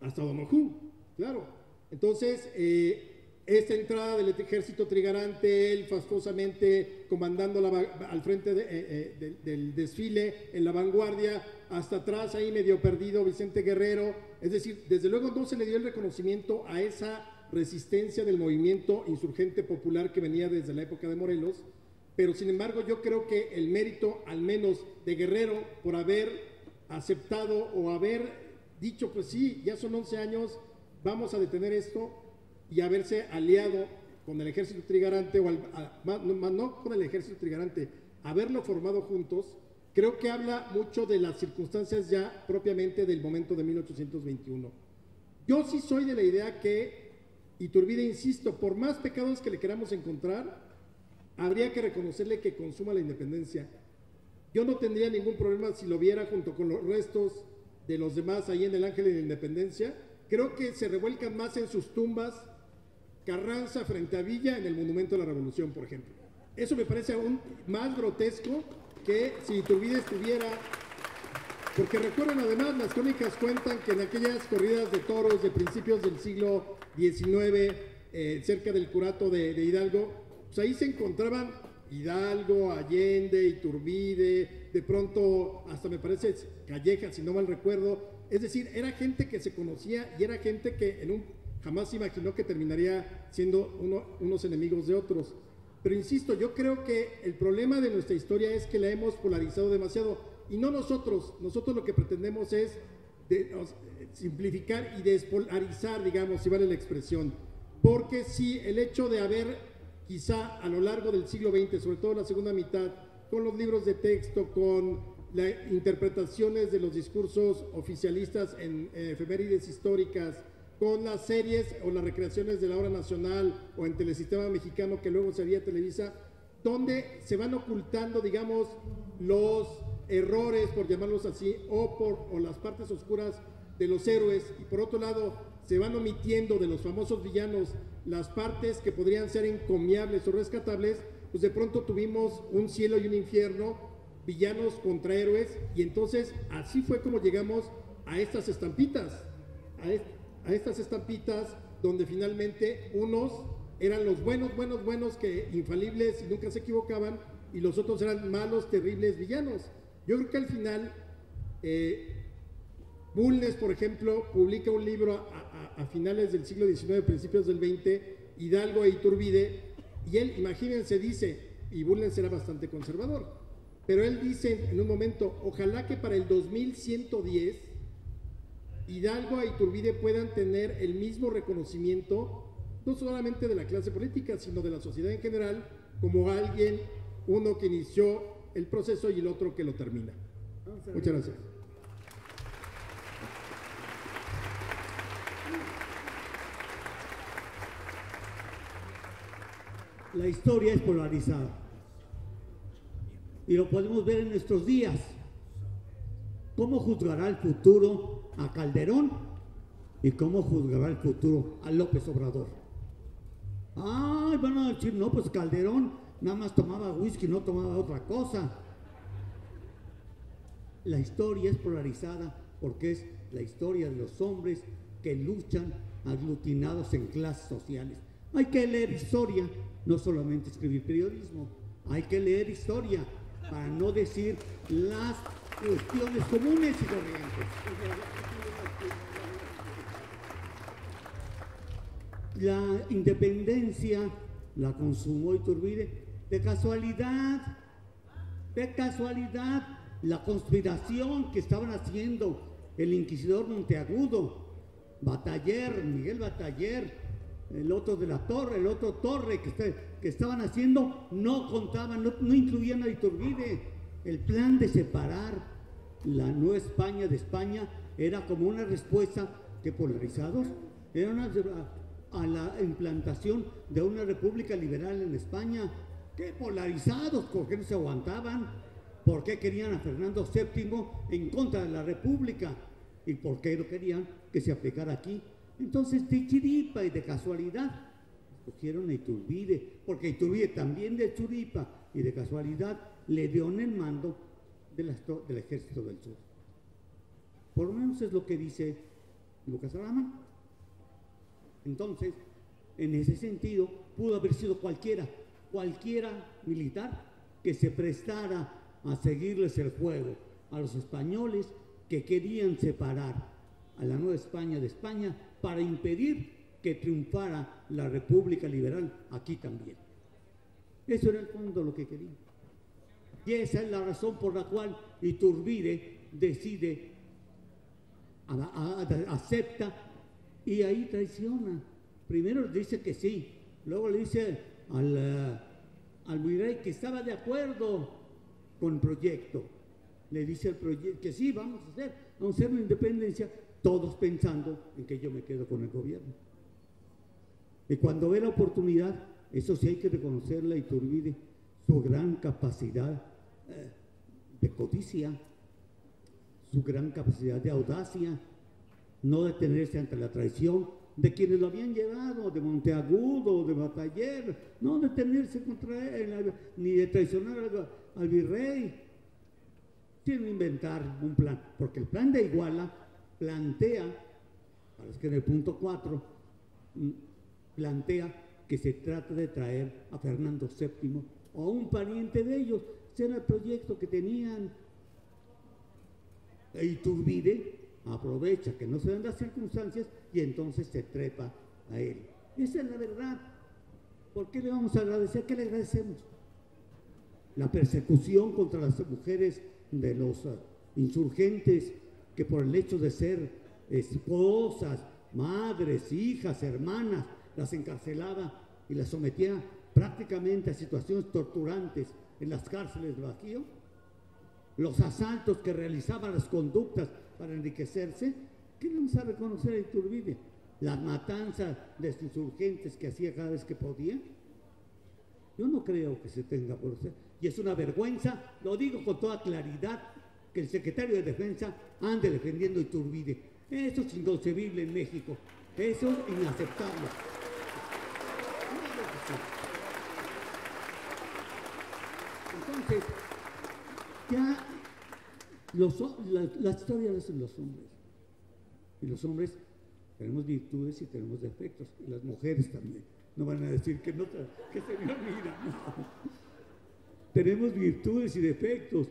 hasta Donojú, claro. Entonces, eh, esta entrada del ejército trigarante, él fastosamente comandando al frente eh, del desfile, en la vanguardia, hasta atrás ahí medio perdido Vicente Guerrero, es decir, desde luego no se le dio el reconocimiento a esa resistencia del movimiento insurgente popular que venía desde la época de Morelos, pero sin embargo yo creo que el mérito, al menos de Guerrero, por haber aceptado o haber dicho, pues sí, ya son 11 años, vamos a detener esto y haberse aliado con el ejército trigarante, o no, no con el ejército trigarante, haberlo formado juntos, creo que habla mucho de las circunstancias ya propiamente del momento de 1821. Yo sí soy de la idea que Iturbide, insisto, por más pecados que le queramos encontrar, habría que reconocerle que consuma la independencia. Yo no tendría ningún problema si lo viera junto con los restos de los demás ahí en el Ángel de la Independencia. Creo que se revuelcan más en sus tumbas Carranza frente a Villa en el Monumento a la Revolución, por ejemplo. Eso me parece aún más grotesco que si vida estuviera... Porque recuerden además, las crónicas cuentan que en aquellas corridas de toros de principios del siglo XIX, eh, cerca del curato de, Hidalgo, pues ahí se encontraban Hidalgo, Allende, Iturbide, de pronto hasta me parece Calleja, si no mal recuerdo. Es decir, era gente que se conocía y era gente que en un, jamás imaginó que terminaría siendo unos enemigos de otros. Pero insisto, yo creo que el problema de nuestra historia es que la hemos polarizado demasiado. Y no nosotros, nosotros lo que pretendemos es simplificar y despolarizar, digamos, si vale la expresión. Porque si el hecho de haber quizá a lo largo del siglo XX, sobre todo la segunda mitad, con los libros de texto, con las interpretaciones de los discursos oficialistas en efemérides históricas, con las series o las recreaciones de la obra nacional o en Telesistema Mexicano que luego sería Televisa, donde se van ocultando, digamos, los errores, por llamarlos así, o, por, las partes oscuras de los héroes, y por otro lado, se van omitiendo de los famosos villanos las partes que podrían ser encomiables o rescatables, pues de pronto tuvimos un cielo y un infierno, villanos contra héroes, y entonces así fue como llegamos a estas estampitas, a estas estampitas donde finalmente unos eran los buenos, buenos, buenos que infalibles y nunca se equivocaban y los otros eran malos, terribles villanos. Yo creo que al final eh, Bulnes, por ejemplo, publica un libro a, finales del siglo XIX, principios del XX, Hidalgo e Iturbide, y él, imagínense, dice, y Bulnes era bastante conservador, pero él dice en un momento, ojalá que para el 2110 Hidalgo e Iturbide puedan tener el mismo reconocimiento, no solamente de la clase política, sino de la sociedad en general, como alguien, uno que inició el proceso y el otro que lo termina. Muchas gracias. La historia es polarizada. Y lo podemos ver en nuestros días. ¿Cómo juzgará el futuro a Calderón y cómo juzgará el futuro a López Obrador. Ay, van a decir, no, pues Calderón nada más tomaba whisky, no tomaba otra cosa. La historia es polarizada porque es la historia de los hombres que luchan aglutinados en clases sociales. Hay que leer historia, no solamente escribir periodismo, hay que leer historia para no decir las cuestiones comunes y corrientes. La independencia la consumó Iturbide de casualidad, de casualidad, la conspiración que estaban haciendo el inquisidor Monteagudo, Bataller, Miguel Bataller, el otro de la torre, el otro torre que, estaban haciendo, no contaban, no, no incluían a Iturbide. El plan de separar la Nueva España de España era como una respuesta que polarizados era una, a la implantación de una república liberal en España. Qué polarizados, ¿por qué no se aguantaban? ¿Por qué querían a Fernando VII en contra de la república? ¿Y por qué no querían que se aplicara aquí? Entonces, de chiripa y de casualidad, escogieron a Iturbide, porque Iturbide también de chiripa y de casualidad le dio en el mando del, ejército del sur. Por lo menos es lo que dice Lucas Alamán. Entonces, en ese sentido, pudo haber sido cualquiera, cualquiera militar que se prestara a seguirles el juego a los españoles que querían separar a la Nueva España de España para impedir que triunfara la República Liberal aquí también. Eso era el fondo lo que querían. Y esa es la razón por la cual Iturbide decide, acepta y ahí traiciona. Primero dice que sí, luego le dice al, uh, al que estaba de acuerdo con el proyecto. Le dice al proyecto que sí, vamos a hacer, vamos a hacer la independencia, todos pensando en que yo me quedo con el gobierno. Y cuando ve la oportunidad, eso sí hay que reconocerle a Iturbide, su gran capacidad de codicia, su gran capacidad de audacia, no detenerse ante la traición de quienes lo habían llevado, de Monteagudo, de Bataller, no detenerse contra él, ni de traicionar al, virrey, sino inventar un plan, porque el plan de Iguala plantea, parece que en el punto 4, mm, plantea que se trata de traer a Fernando VII o a un pariente de ellos, ese era el proyecto que tenían. E Iturbide aprovecha que no se dan las circunstancias y entonces se trepa a él. Esa es la verdad. ¿Por qué le vamos a agradecer? ¿Qué le agradecemos? La persecución contra las mujeres de los uh, insurgentes que por el hecho de ser esposas, madres, hijas, hermanas, las encarcelaba y las sometía prácticamente a situaciones torturantes en las cárceles de Bajío. Los asaltos que realizaban las conductas para enriquecerse, ¿qué vamos a reconocer a Iturbide? La matanza de sus insurgentes que hacía cada vez que podía. Yo no creo que se tenga por hacer. Y es una vergüenza, lo digo con toda claridad, que el secretario de Defensa ande defendiendo a Iturbide. Eso es inconcebible en México. Eso es inaceptable. Ya los, la, la, historia la hacen los hombres. Y los hombres tenemos virtudes y tenemos defectos. Y las mujeres también. No van a decir que, no, que se me olvida. tenemos virtudes y defectos.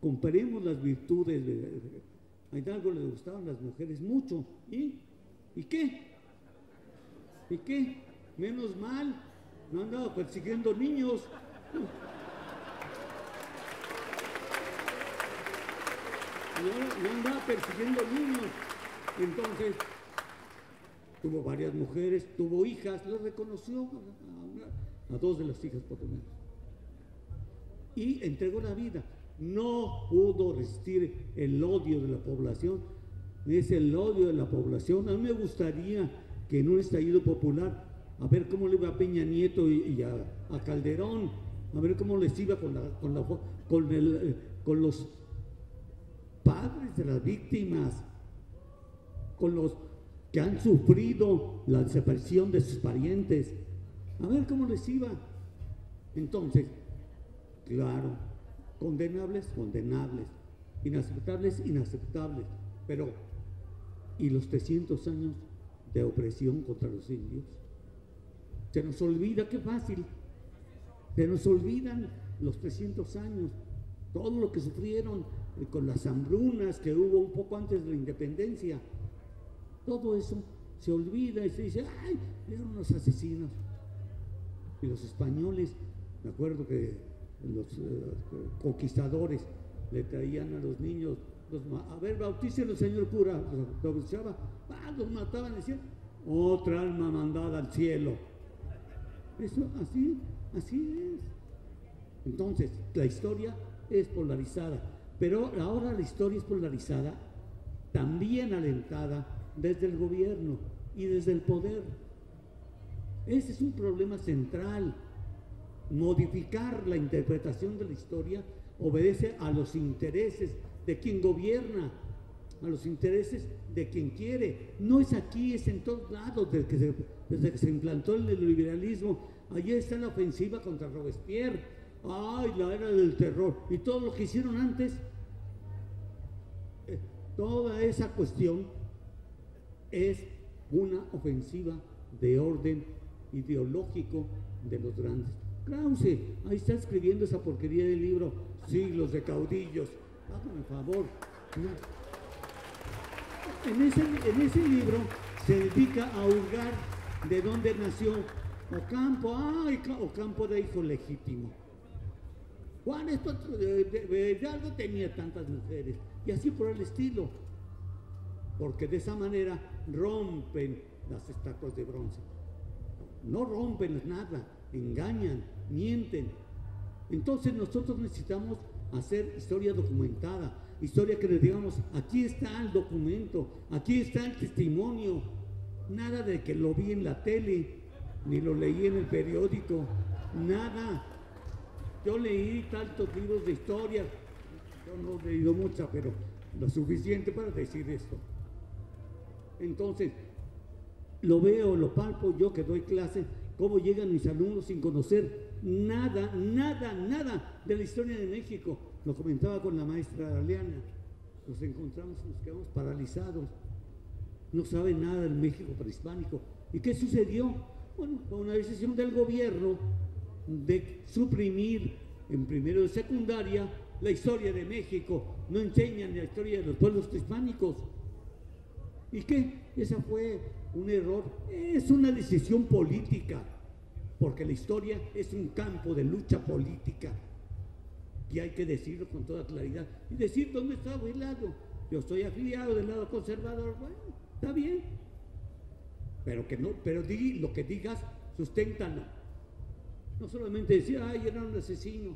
Comparemos las virtudes. De, a Hidalgo le gustaban las mujeres mucho. ¿Y? ¿Y qué? ¿Y qué? Menos mal. No andaba persiguiendo niños. no, andaba persiguiendo niños. Entonces, tuvo varias mujeres, tuvo hijas, lo reconoció a, dos de las hijas por lo menos. Y entregó la vida. No pudo resistir el odio de la población. Es el odio de la población. A mí me gustaría que en un estallido popular, a ver cómo le iba a Peña Nieto y, a, Calderón, a ver cómo les iba con, eh, con los padres de las víctimas, con los que han sufrido la desaparición de sus parientes. A ver cómo les iba. Entonces, claro, condenables, condenables, inaceptables, inaceptables, pero ¿y los 300 años de opresión contra los indios? Se nos olvida, qué fácil, se nos olvidan los 300 años, todo lo que sufrieron, con las hambrunas que hubo un poco antes de la independencia. Todo eso se olvida y se dice, ay, eran unos asesinos. Y los españoles, me acuerdo que los eh, conquistadores le traían a los niños, a ver, bautícelo, señor cura, los bautizaba, ah, los mataban, decían, otra alma mandada al cielo. Eso, así, así es. Entonces, la historia es polarizada. Pero ahora la historia es polarizada, también alentada desde el gobierno. y desde el poder. Ese es un problema central. Modificar la interpretación de la historia obedece a los intereses de quien gobierna, a los intereses de quien quiere. No es aquí, es en todos lados desde que se, desde que se implantó el liberalismo. Allí está la ofensiva contra Robespierre. Ay, la era del terror. Y todo lo que hicieron antes, toda esa cuestión es una ofensiva de orden ideológico de los grandes. Krause, ahí está escribiendo esa porquería del libro, Siglos de Caudillos. Hágame favor. En ese, en ese libro se dedica a hurgar de dónde nació Ocampo. Ay, Ocampo de hijo legítimo. Juan esto algo tenía tantas mujeres. Y así por el estilo. Porque de esa manera rompen las estatuas de bronce. No rompen nada, engañan, mienten. Entonces nosotros necesitamos hacer historia documentada, historia que les digamos, aquí está el documento, aquí está el testimonio, nada de que lo vi en la tele, ni lo leí en el periódico, nada. Yo leí tantos libros de historia, no he leído mucha, pero lo suficiente para decir esto. Entonces, lo veo, lo palpo, yo que doy clases, cómo llegan mis alumnos sin conocer nada, nada, nada de la historia de México. Lo comentaba con la maestra Galeana. Nos encontramos, nos quedamos paralizados. No saben nada del México prehispánico. ¿Y qué sucedió? Bueno, fue una decisión del gobierno de suprimir en primero de secundaria la historia de México. No enseñan la historia de los pueblos prehispánicos. ¿Y qué? Esa fue un error. Es una decisión política, porque la historia es un campo de lucha política. Y hay que decirlo con toda claridad. Y decir dónde está el lado. Yo estoy afiliado del lado conservador. Bueno, está bien. Pero que no, pero di, lo que digas, susténtalo. No solamente decir, ay, era un asesino.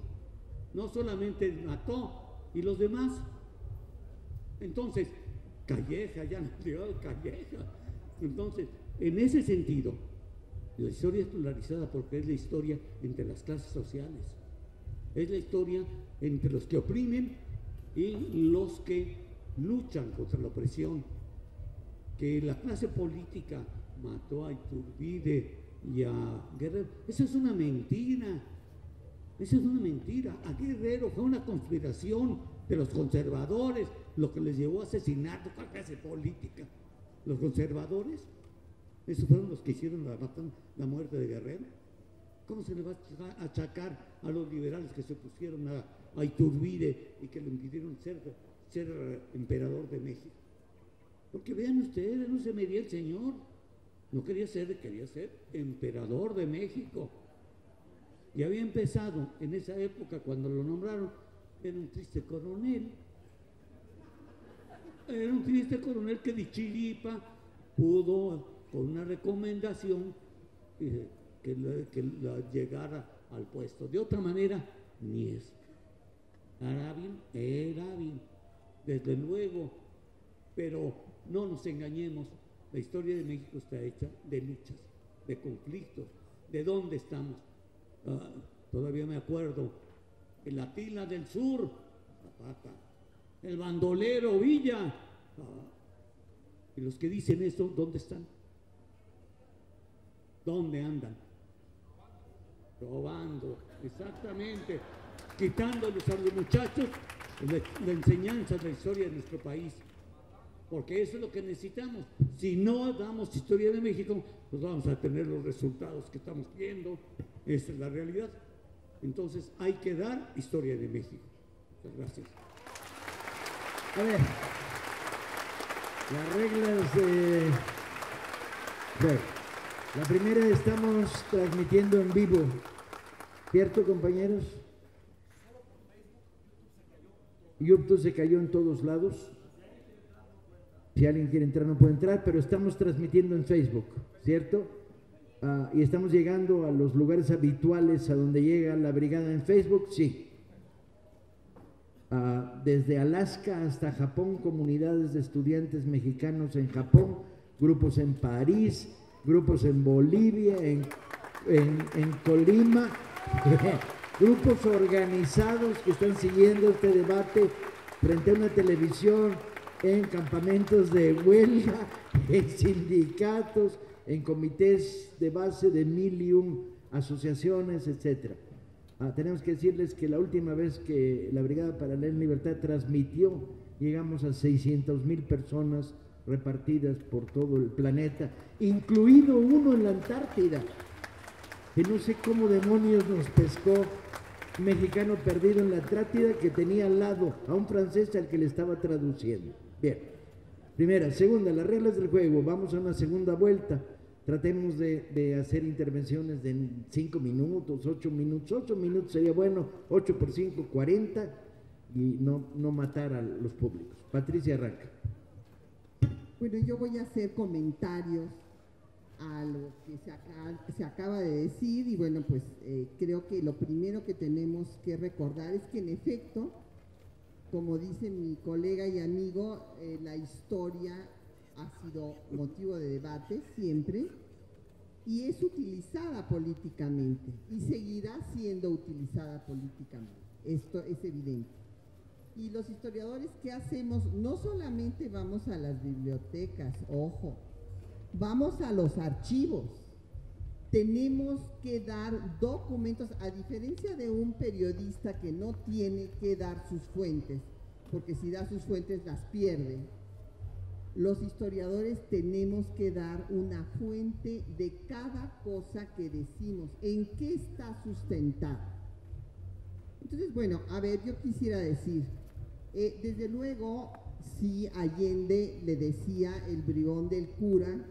No solamente mató. ¿Y los demás? Entonces, Calleja, ya no llegado Calleja. Entonces, en ese sentido, la historia es polarizada porque es la historia entre las clases sociales. Es la historia entre los que oprimen y los que luchan contra la opresión. Que la clase política mató a Iturbide y a Guerrero. Esa es una mentira. Esa es una mentira. A Guerrero fue una conspiración de los conservadores, lo que les llevó a asesinar, ¿cuál clase política? Los conservadores, esos fueron los que hicieron la, la muerte de Guerrero. ¿Cómo se le va a achacar a los liberales que se pusieron a, a Iturbide y que le impidieron ser, ser eh, emperador de México? Porque vean ustedes, no se medía el señor. No quería ser, quería ser emperador de México. Y había empezado en esa época, cuando lo nombraron, era un triste coronel. Era un triste coronel que de Chilipa pudo, con una recomendación, eh, que, llegara al puesto. De otra manera, ni eso. Era bien, era bien, desde luego. Pero no nos engañemos, la historia de México está hecha de luchas, de conflictos, de dónde estamos. Ah, todavía me acuerdo el Atila del Sur, el bandolero Villa. Ah, y los que dicen eso, ¿dónde están? ¿Dónde andan? Robando, exactamente, quitándoles a los muchachos la, enseñanza de la historia de nuestro país. Porque eso es lo que necesitamos. Si no damos historia de México, pues vamos a tener los resultados que estamos viendo. Esa es la realidad. Entonces hay que dar historia de México. Muchas gracias. A ver, las reglas de... Bueno, la primera estamos transmitiendo en vivo, ¿cierto compañeros? YouTube se cayó en todos lados. Si alguien quiere entrar no puede entrar, pero estamos transmitiendo en Facebook, ¿cierto? Ah, y estamos llegando a los lugares habituales a donde llega la brigada en Facebook, sí. Ah, desde Alaska hasta Japón, comunidades de estudiantes mexicanos en Japón grupos en París, grupos en Bolivia, en, en, en Colima, grupos organizados que están siguiendo este debate frente a una televisión, en campamentos de huelga, en sindicatos, en comités de base de milium, asociaciones, etcétera. Ah, tenemos que decirles que la última vez que la Brigada para la Libertad transmitió, llegamos a 600 mil personas repartidas por todo el planeta, incluido uno en la Antártida, que no sé cómo demonios nos pescó, mexicano perdido en la Antártida que tenía al lado a un francés al que le estaba traduciendo. Bien, primera, segunda, las reglas del juego, vamos a una segunda vuelta. Tratemos de, hacer intervenciones de 5 minutos, 8 minutos. 8 minutos sería bueno, 8 por 5, 40 y no, no matar a los públicos. Patricia arranca. Bueno, yo voy a hacer comentarios a lo que se acaba, se acaba de decir y bueno, pues eh, creo que lo primero que tenemos que recordar es que en efecto, como dice mi colega y amigo, eh, la historia ha sido motivo de debate siempre y es utilizada políticamente y seguirá siendo utilizada políticamente. Esto es evidente. Y los historiadores, ¿qué hacemos? No solamente vamos a las bibliotecas, ojo, vamos a los archivos. Tenemos que dar documentos, a diferencia de un periodista que no tiene que dar sus fuentes, porque si da sus fuentes las pierde los historiadores tenemos que dar una fuente de cada cosa que decimos, en qué está sustentada. Entonces, bueno, a ver, yo quisiera decir, eh, desde luego, si Allende le decía el bribón del cura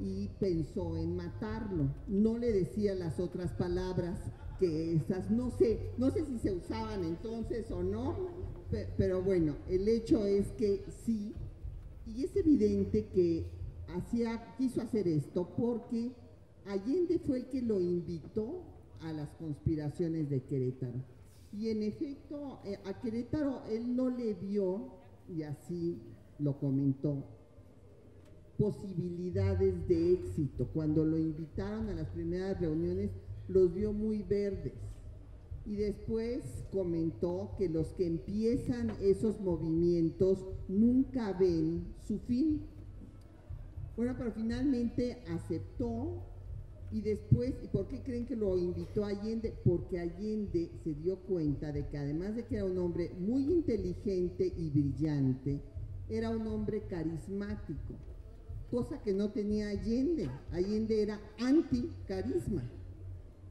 y pensó en matarlo, no le decía las otras palabras que esas, no sé, no sé si se usaban entonces o no, pero bueno, el hecho es que sí y es evidente que hacía, quiso hacer esto porque Allende fue el que lo invitó a las conspiraciones de Querétaro. Y en efecto, eh, a Querétaro él no le vio, y así lo comentó, posibilidades de éxito. Cuando lo invitaron a las primeras reuniones, los vio muy verdes y después comentó que los que empiezan esos movimientos nunca ven su fin. Bueno, pero finalmente aceptó y después, ¿y por qué creen que lo invitó Allende? Porque Allende se dio cuenta de que además de que era un hombre muy inteligente y brillante, era un hombre carismático, cosa que no tenía Allende. Allende era anti-carisma.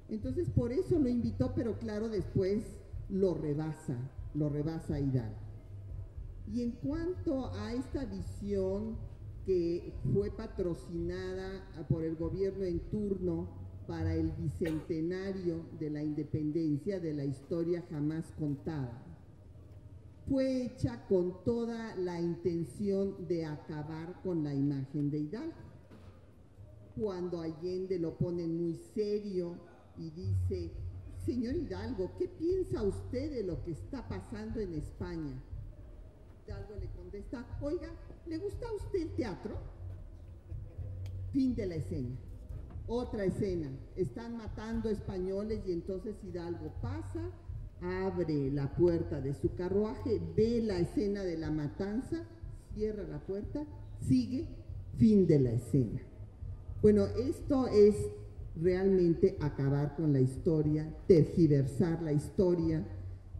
Entonces por eso lo invitó, pero claro, después lo rebasa, lo rebasa Hidalgo. Y en cuanto a esta visión que fue patrocinada por el gobierno en turno para el bicentenario de la independencia de la historia jamás contada, fue hecha con toda la intención de acabar con la imagen de Hidalgo. Cuando Allende lo pone muy serio, y dice, señor Hidalgo, ¿qué piensa usted de lo que está pasando en España? Hidalgo le contesta, oiga, ¿le gusta a usted el teatro? Fin de la escena. Otra escena, están matando españoles y entonces Hidalgo pasa, abre la puerta de su carruaje, ve la escena de la matanza, cierra la puerta, sigue, fin de la escena. Bueno, esto es realmente acabar con la historia, tergiversar la historia.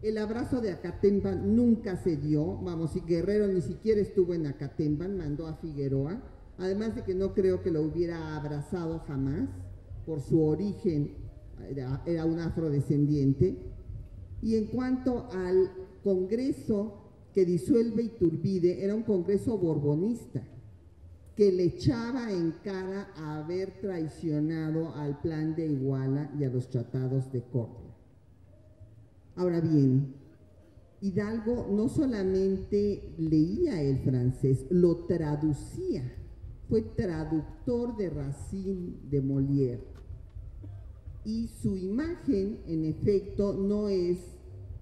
El abrazo de Acatemban nunca se dio, vamos, y Guerrero ni siquiera estuvo en Acatemban, mandó a Figueroa, además de que no creo que lo hubiera abrazado jamás, por su origen, era, era un afrodescendiente. Y en cuanto al Congreso que disuelve Iturbide, era un Congreso borbonista que le echaba en cara a haber traicionado al plan de Iguala y a los tratados de Córdoba. Ahora bien, Hidalgo no solamente leía el francés, lo traducía, fue traductor de Racine de Molière. Y su imagen, en efecto, no es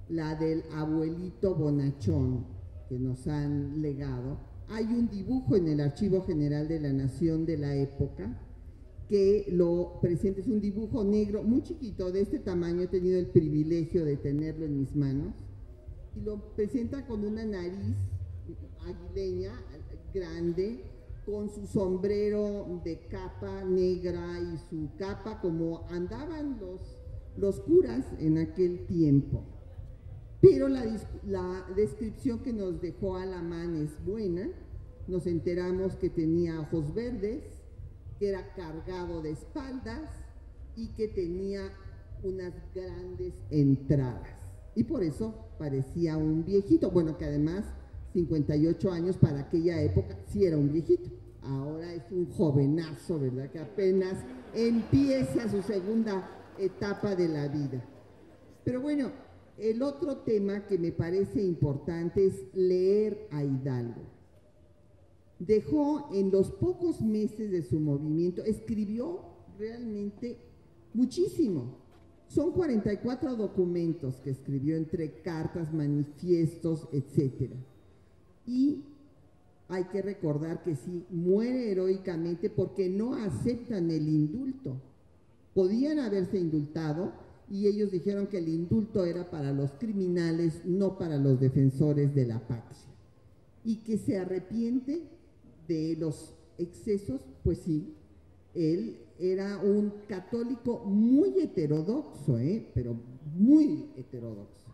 la del abuelito bonachón que nos han legado, hay un dibujo en el Archivo General de la Nación de la época que lo presenta, es un dibujo negro muy chiquito, de este tamaño, he tenido el privilegio de tenerlo en mis manos, y lo presenta con una nariz aguileña grande, con su sombrero de capa negra y su capa como andaban los, los curas en aquel tiempo. Pero la, descripción que nos dejó Alamán es buena. Nos enteramos que tenía ojos verdes, que era cargado de espaldas y que tenía unas grandes entradas. Y por eso parecía un viejito. Bueno, que además 58 años para aquella época sí era un viejito. Ahora es un jovenazo, ¿verdad? Que apenas empieza su segunda etapa de la vida. Pero bueno, el otro tema que me parece importante es leer a Hidalgo. Dejó en los pocos meses de su movimiento, escribió realmente muchísimo. Son 44 documentos que escribió entre cartas, manifiestos, etc. Y hay que recordar que sí, muere heroicamente porque no aceptan el indulto. Podían haberse indultado, y ellos dijeron que el indulto era para los criminales, no para los defensores de la patria. Y que se arrepiente de los excesos, pues sí, él era un católico muy heterodoxo, ¿eh? pero muy heterodoxo.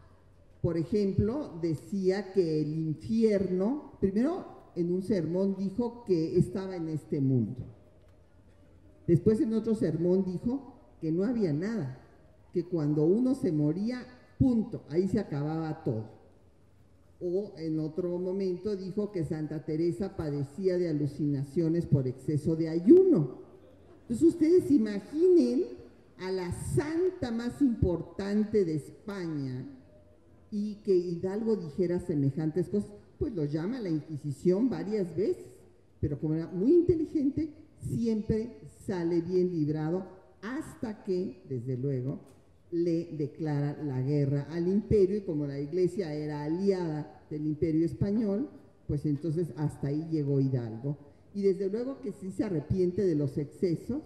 Por ejemplo, decía que el infierno, primero en un sermón dijo que estaba en este mundo. Después en otro sermón dijo que no había nada, que cuando uno se moría, punto, ahí se acababa todo. O en otro momento dijo que Santa Teresa padecía de alucinaciones por exceso de ayuno. Entonces ustedes imaginen a la santa más importante de España y que Hidalgo dijera semejantes cosas, pues lo llama la Inquisición varias veces, pero como era muy inteligente, siempre sale bien librado hasta que, desde luego, le declara la guerra al imperio y como la iglesia era aliada del imperio español, pues entonces hasta ahí llegó Hidalgo. Y desde luego que sí se arrepiente de los excesos,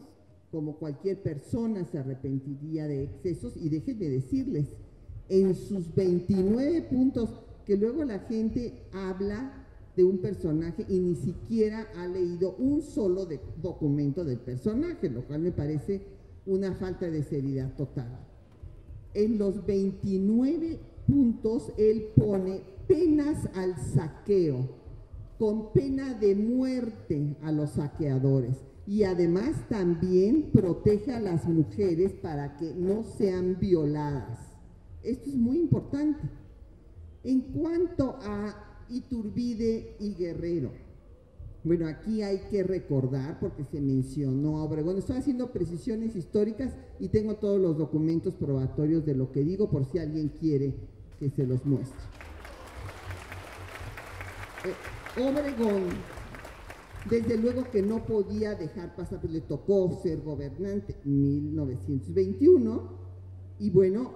como cualquier persona se arrepentiría de excesos, y déjenme decirles, en sus 29 puntos, que luego la gente habla de un personaje y ni siquiera ha leído un solo documento del personaje, lo cual me parece una falta de seriedad total en los 29 puntos él pone penas al saqueo, con pena de muerte a los saqueadores. Y además también protege a las mujeres para que no sean violadas. Esto es muy importante. En cuanto a Iturbide y Guerrero, bueno, aquí hay que recordar, porque se mencionó a Obregón, estoy haciendo precisiones históricas y tengo todos los documentos probatorios de lo que digo por si alguien quiere que se los muestre. Eh, Obregón, desde luego que no podía dejar pasar, pues le tocó ser gobernante en 1921 y bueno,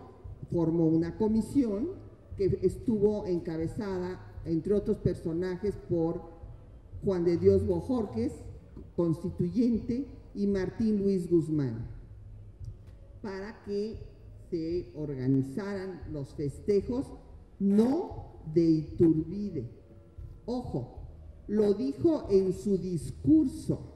formó una comisión que estuvo encabezada, entre otros personajes, por Juan de Dios Bojorques, constituyente, y Martín Luis Guzmán, para que se organizaran los festejos no de Iturbide. Ojo, lo dijo en su discurso.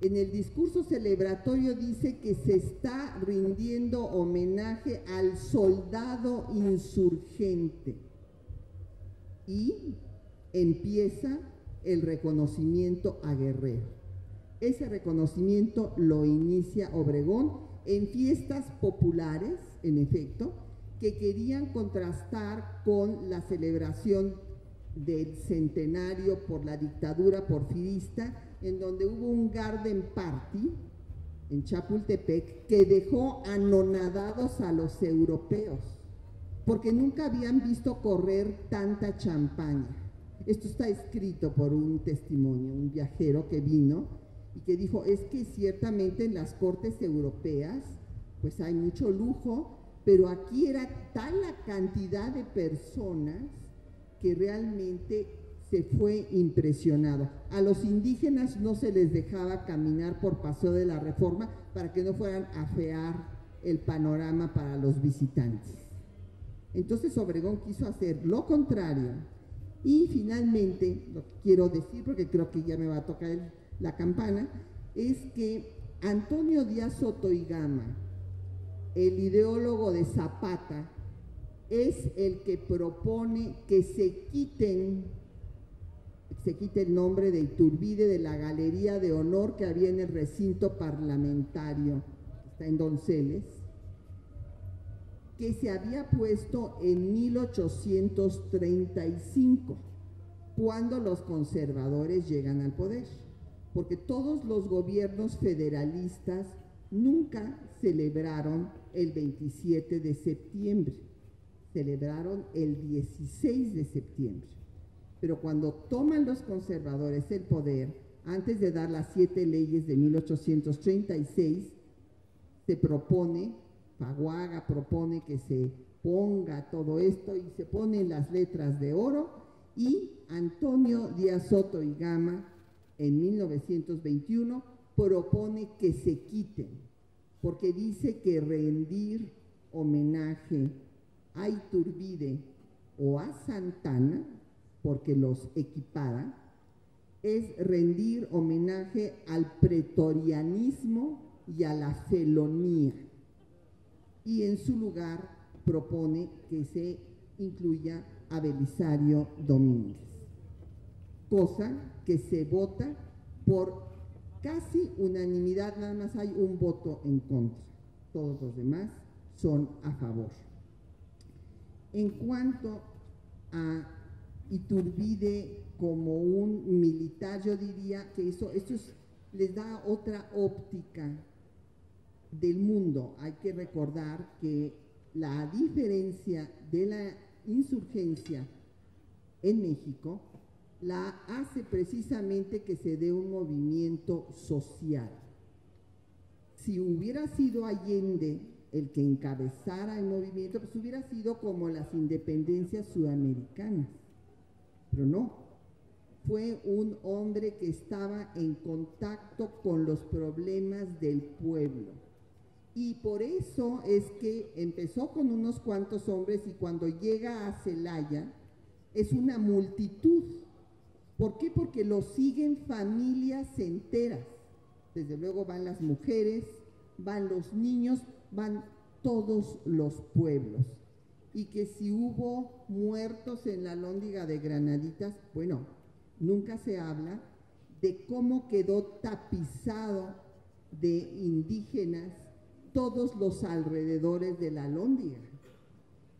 En el discurso celebratorio dice que se está rindiendo homenaje al soldado insurgente. Y empieza el reconocimiento a Guerrero. Ese reconocimiento lo inicia Obregón en fiestas populares, en efecto, que querían contrastar con la celebración del centenario por la dictadura porfirista, en donde hubo un garden party en Chapultepec que dejó anonadados a los europeos, porque nunca habían visto correr tanta champaña. Esto está escrito por un testimonio, un viajero que vino y que dijo, es que ciertamente en las cortes europeas pues hay mucho lujo, pero aquí era tal la cantidad de personas que realmente se fue impresionado. A los indígenas no se les dejaba caminar por Paseo de la Reforma para que no fueran a fear el panorama para los visitantes. Entonces Obregón quiso hacer lo contrario. Y finalmente, lo que quiero decir, porque creo que ya me va a tocar la campana, es que Antonio Díaz Soto y Gama, el ideólogo de Zapata, es el que propone que se quiten, se quite el nombre de Iturbide de la Galería de Honor que había en el recinto parlamentario, está en Donceles, que se había puesto en 1835, cuando los conservadores llegan al poder, porque todos los gobiernos federalistas nunca celebraron el 27 de septiembre, celebraron el 16 de septiembre. Pero cuando toman los conservadores el poder, antes de dar las siete leyes de 1836, se propone Paguaga propone que se ponga todo esto y se ponen las letras de oro y Antonio Díaz Soto y Gama en 1921 propone que se quiten porque dice que rendir homenaje a Iturbide o a Santana, porque los equipara, es rendir homenaje al pretorianismo y a la felonía y en su lugar propone que se incluya a Belisario Domínguez, cosa que se vota por casi unanimidad, nada más hay un voto en contra, todos los demás son a favor. En cuanto a Iturbide como un militar, yo diría que eso, esto les da otra óptica del mundo. Hay que recordar que la diferencia de la insurgencia en México la hace precisamente que se dé un movimiento social. Si hubiera sido Allende el que encabezara el movimiento, pues hubiera sido como las independencias sudamericanas, pero no. Fue un hombre que estaba en contacto con los problemas del pueblo y por eso es que empezó con unos cuantos hombres y cuando llega a Celaya es una multitud. ¿Por qué? Porque lo siguen familias enteras. Desde luego van las mujeres, van los niños, van todos los pueblos. Y que si hubo muertos en la lóndiga de Granaditas, bueno, nunca se habla de cómo quedó tapizado de indígenas todos los alrededores de la lóndiga.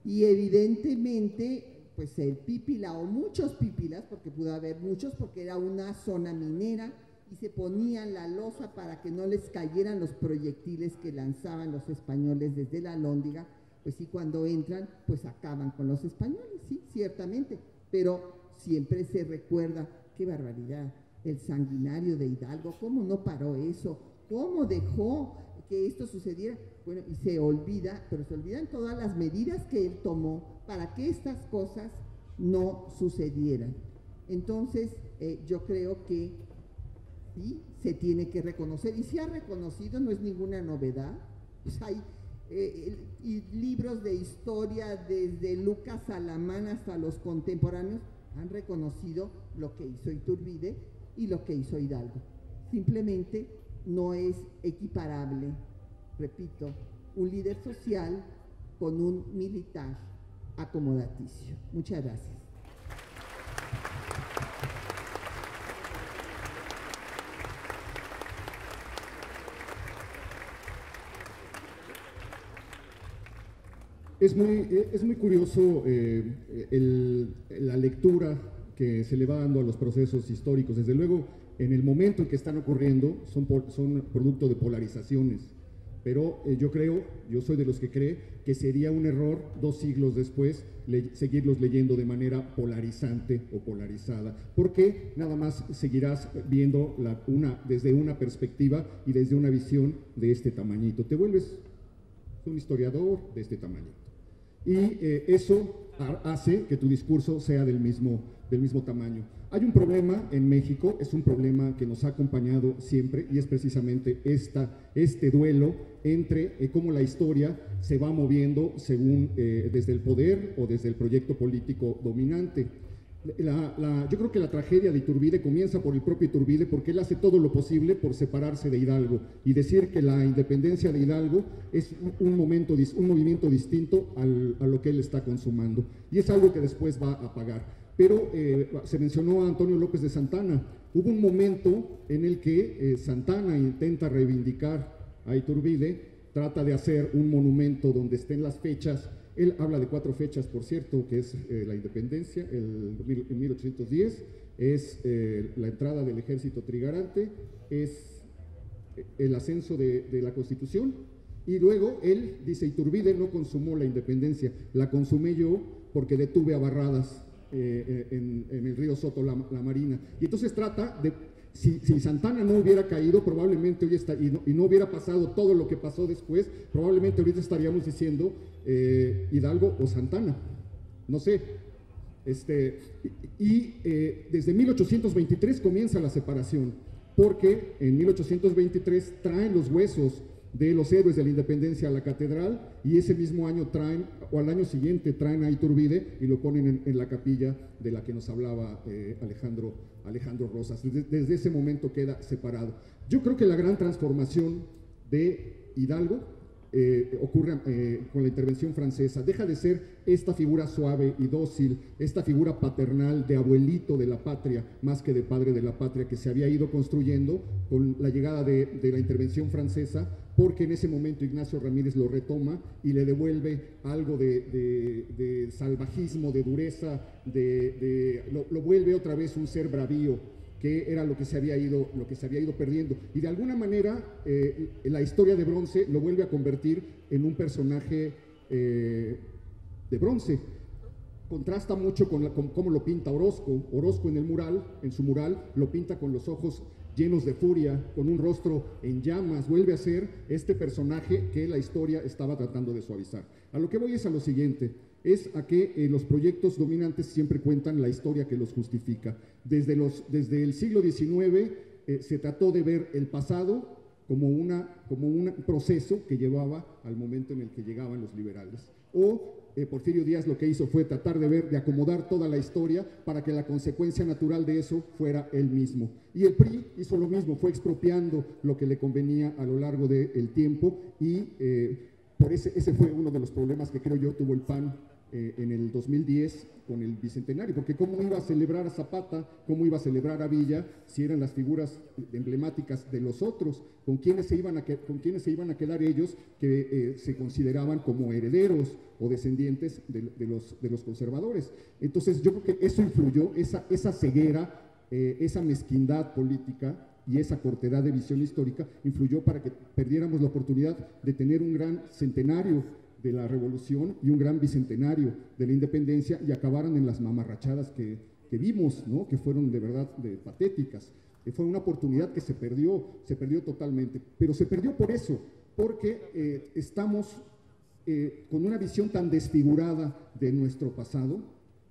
Y evidentemente, pues el pípila o muchos pípilas, porque pudo haber muchos, porque era una zona minera y se ponían la losa para que no les cayeran los proyectiles que lanzaban los españoles desde la lóndiga, pues sí, cuando entran, pues acaban con los españoles, sí, ciertamente, pero siempre se recuerda, qué barbaridad, el sanguinario de Hidalgo, ¿cómo no paró eso? ¿Cómo dejó que esto sucediera. Bueno, y se olvida, pero se olvidan todas las medidas que él tomó para que estas cosas no sucedieran. Entonces, eh, yo creo que sí, se tiene que reconocer, y si ha reconocido, no es ninguna novedad. Hay eh, libros de historia desde Lucas Alamán hasta los contemporáneos han reconocido lo que hizo Iturbide y lo que hizo Hidalgo. Simplemente no es equiparable, repito, un líder social con un militar acomodaticio. Muchas gracias. Es muy, es muy curioso eh, la lectura que se le va dando a los procesos históricos. Desde luego, en el momento en que están ocurriendo son, son producto de polarizaciones. Pero eh, yo creo, yo soy de los que cree que sería un error dos siglos después seguirlos leyendo de manera polarizante o polarizada, porque nada más seguirás viendo la, una, desde una perspectiva y desde una visión de este tamañito. Te vuelves un historiador de este tamañito. Y eh, eso hace que tu discurso sea del mismo, del mismo tamaño. Hay un problema en México, es un problema que nos ha acompañado siempre y es precisamente esta, este duelo entre eh, cómo la historia se va moviendo según eh, desde el poder o desde el proyecto político dominante. yo creo que la tragedia de Iturbide comienza por el propio Iturbide porque él hace todo lo posible por separarse de Hidalgo y decir que la independencia de Hidalgo es un, momento, un movimiento distinto a lo que él está consumando. Y es algo que después va a pagar pero eh, se mencionó a Antonio López de Santana. Hubo un momento en el que eh, Santana intenta reivindicar a Iturbide, trata de hacer un monumento donde estén las fechas. Él habla de cuatro fechas, por cierto, que es eh, la independencia, el, en 1810, es la entrada del ejército trigarante, es el ascenso de, de la Constitución, y luego él dice, Iturbide no consumó la independencia, la consumé yo porque detuve a Barradas eh, en, el río Soto, la, Marina. Y entonces trata de, si, Santana no hubiera caído, probablemente hoy está, y no, hubiera pasado todo lo que pasó después, probablemente ahorita estaríamos diciendo eh, Hidalgo o Santana. No sé. Este, y eh, desde 1823 comienza la separación, porque en 1823 traen los huesos de los héroes de la independencia a la catedral y ese mismo año traen, o al año siguiente traen a Iturbide y lo ponen en, la capilla de la que nos hablaba eh, Alejandro, Alejandro Rosas. desde, ese momento queda separado. Yo creo que la gran transformación de Hidalgo eh, ocurre eh, con la intervención francesa. Deja de ser esta figura suave y dócil, esta figura paternal de abuelito de la patria, más que de padre de la patria, que se había ido construyendo con la llegada de, la intervención francesa, porque en ese momento Ignacio Ramírez lo retoma y le devuelve algo de, salvajismo, de dureza, de, lo vuelve otra vez un ser bravío que era lo que se había ido, lo que se había ido perdiendo. Y de alguna manera eh, la historia de bronce lo vuelve a convertir en un personaje eh, de bronce. Contrasta mucho con, cómo lo pinta Orozco. Orozco en el mural, en su mural, lo pinta con los ojos llenos de furia, con un rostro en llamas, vuelve a ser este personaje que la historia estaba tratando de suavizar. A lo que voy es a lo siguiente es a que eh, los proyectos dominantes siempre cuentan la historia que los justifica. Desde, los, desde el siglo XIX eh, se trató de ver el pasado como, una, como un proceso que llevaba al momento en el que llegaban los liberales. O eh, Porfirio Díaz lo que hizo fue tratar de ver, de acomodar toda la historia para que la consecuencia natural de eso fuera él mismo. Y el PRI hizo lo mismo, fue expropiando lo que le convenía a lo largo del tiempo y por ese, ese fue uno de los problemas que creo yo tuvo el PAN eh, en el 2010 con el Bicentenario, porque cómo iba a celebrar a Zapata, cómo iba a celebrar a Villa, si eran las figuras emblemáticas de los otros, con quienes se iban a, con quienes se iban a quedar ellos que eh, se consideraban como herederos o descendientes de, los, de los conservadores. Entonces yo creo que eso influyó, esa, esa ceguera, eh, esa mezquindad política y esa cortedad de visión histórica influyó para que perdiéramos la oportunidad de tener un gran centenario de la revolución y un gran bicentenario de la independencia y acabaron en las mamarrachadas que, que vimos, ¿no? que fueron de verdad de, patéticas. fue una oportunidad que se perdió, se perdió totalmente, pero se perdió por eso, porque eh, estamos eh, con una visión tan desfigurada de nuestro pasado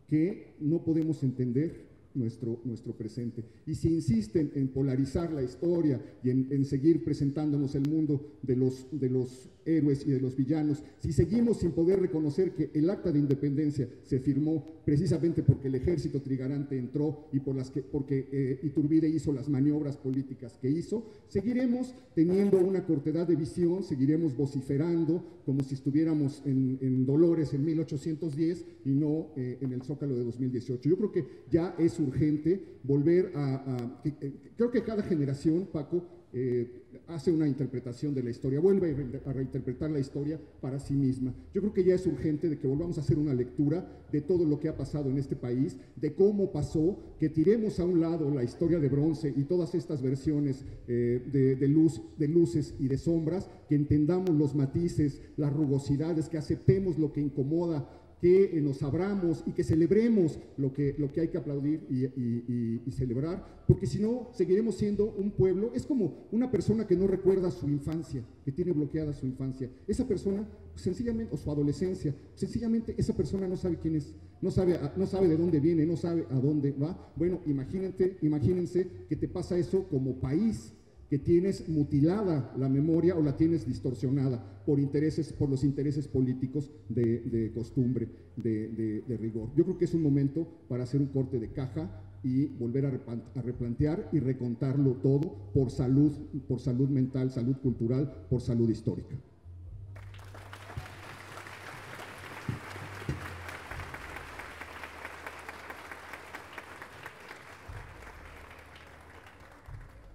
que no podemos entender nuestro, nuestro presente. Y si insisten en polarizar la historia y en, seguir presentándonos el mundo de los, de los héroes y de los villanos, si seguimos sin poder reconocer que el acta de independencia se firmó precisamente porque el ejército trigarante entró y por las que, porque eh, Iturbide hizo las maniobras políticas que hizo, seguiremos teniendo una cortedad de visión, seguiremos vociferando como si estuviéramos en, Dolores en 1810 y no eh, en el Zócalo de 2018. Yo creo que ya es urgente volver a... Eh, creo que cada generación, Paco, eh, hace una interpretación de la historia, vuelve a reinterpretar la historia para sí misma. Yo creo que ya es urgente de que volvamos a hacer una lectura de todo lo que ha pasado en este país, de cómo pasó, que tiremos a un lado la historia de bronce y todas estas versiones eh, de, luz, de luces y de sombras, que entendamos los matices, las rugosidades, que aceptemos lo que incomoda que eh, nos abramos y que celebremos lo que, lo que hay que aplaudir y, celebrar, porque si no, seguiremos siendo un pueblo. Es como una persona que no recuerda su infancia, que tiene bloqueada su infancia. Esa persona, sencillamente, o su adolescencia, sencillamente esa persona no sabe quién es, no sabe, no sabe de dónde viene, no sabe a dónde va. Bueno, imagínate, imagínense que te pasa eso como país que tienes mutilada la memoria o la tienes distorsionada por intereses, por los intereses políticos de, costumbre, de, rigor. Yo creo que es un momento para hacer un corte de caja y volver a, replantear y recontarlo todo por salud, por salud mental, salud cultural, por salud histórica.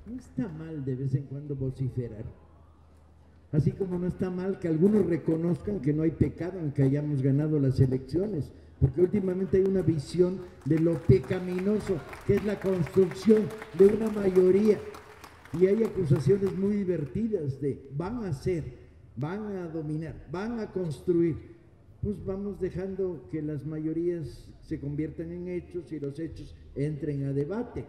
No está mal de vez en cuando vociferar. Así como no está mal que algunos reconozcan que no hay pecado en que hayamos ganado las elecciones, porque últimamente hay una visión de lo pecaminoso, que es la construcción de una mayoría. Y hay acusaciones muy divertidas de van a ser, van a dominar, van a construir. Pues vamos dejando que las mayorías se conviertan en hechos y los hechos entren a debate.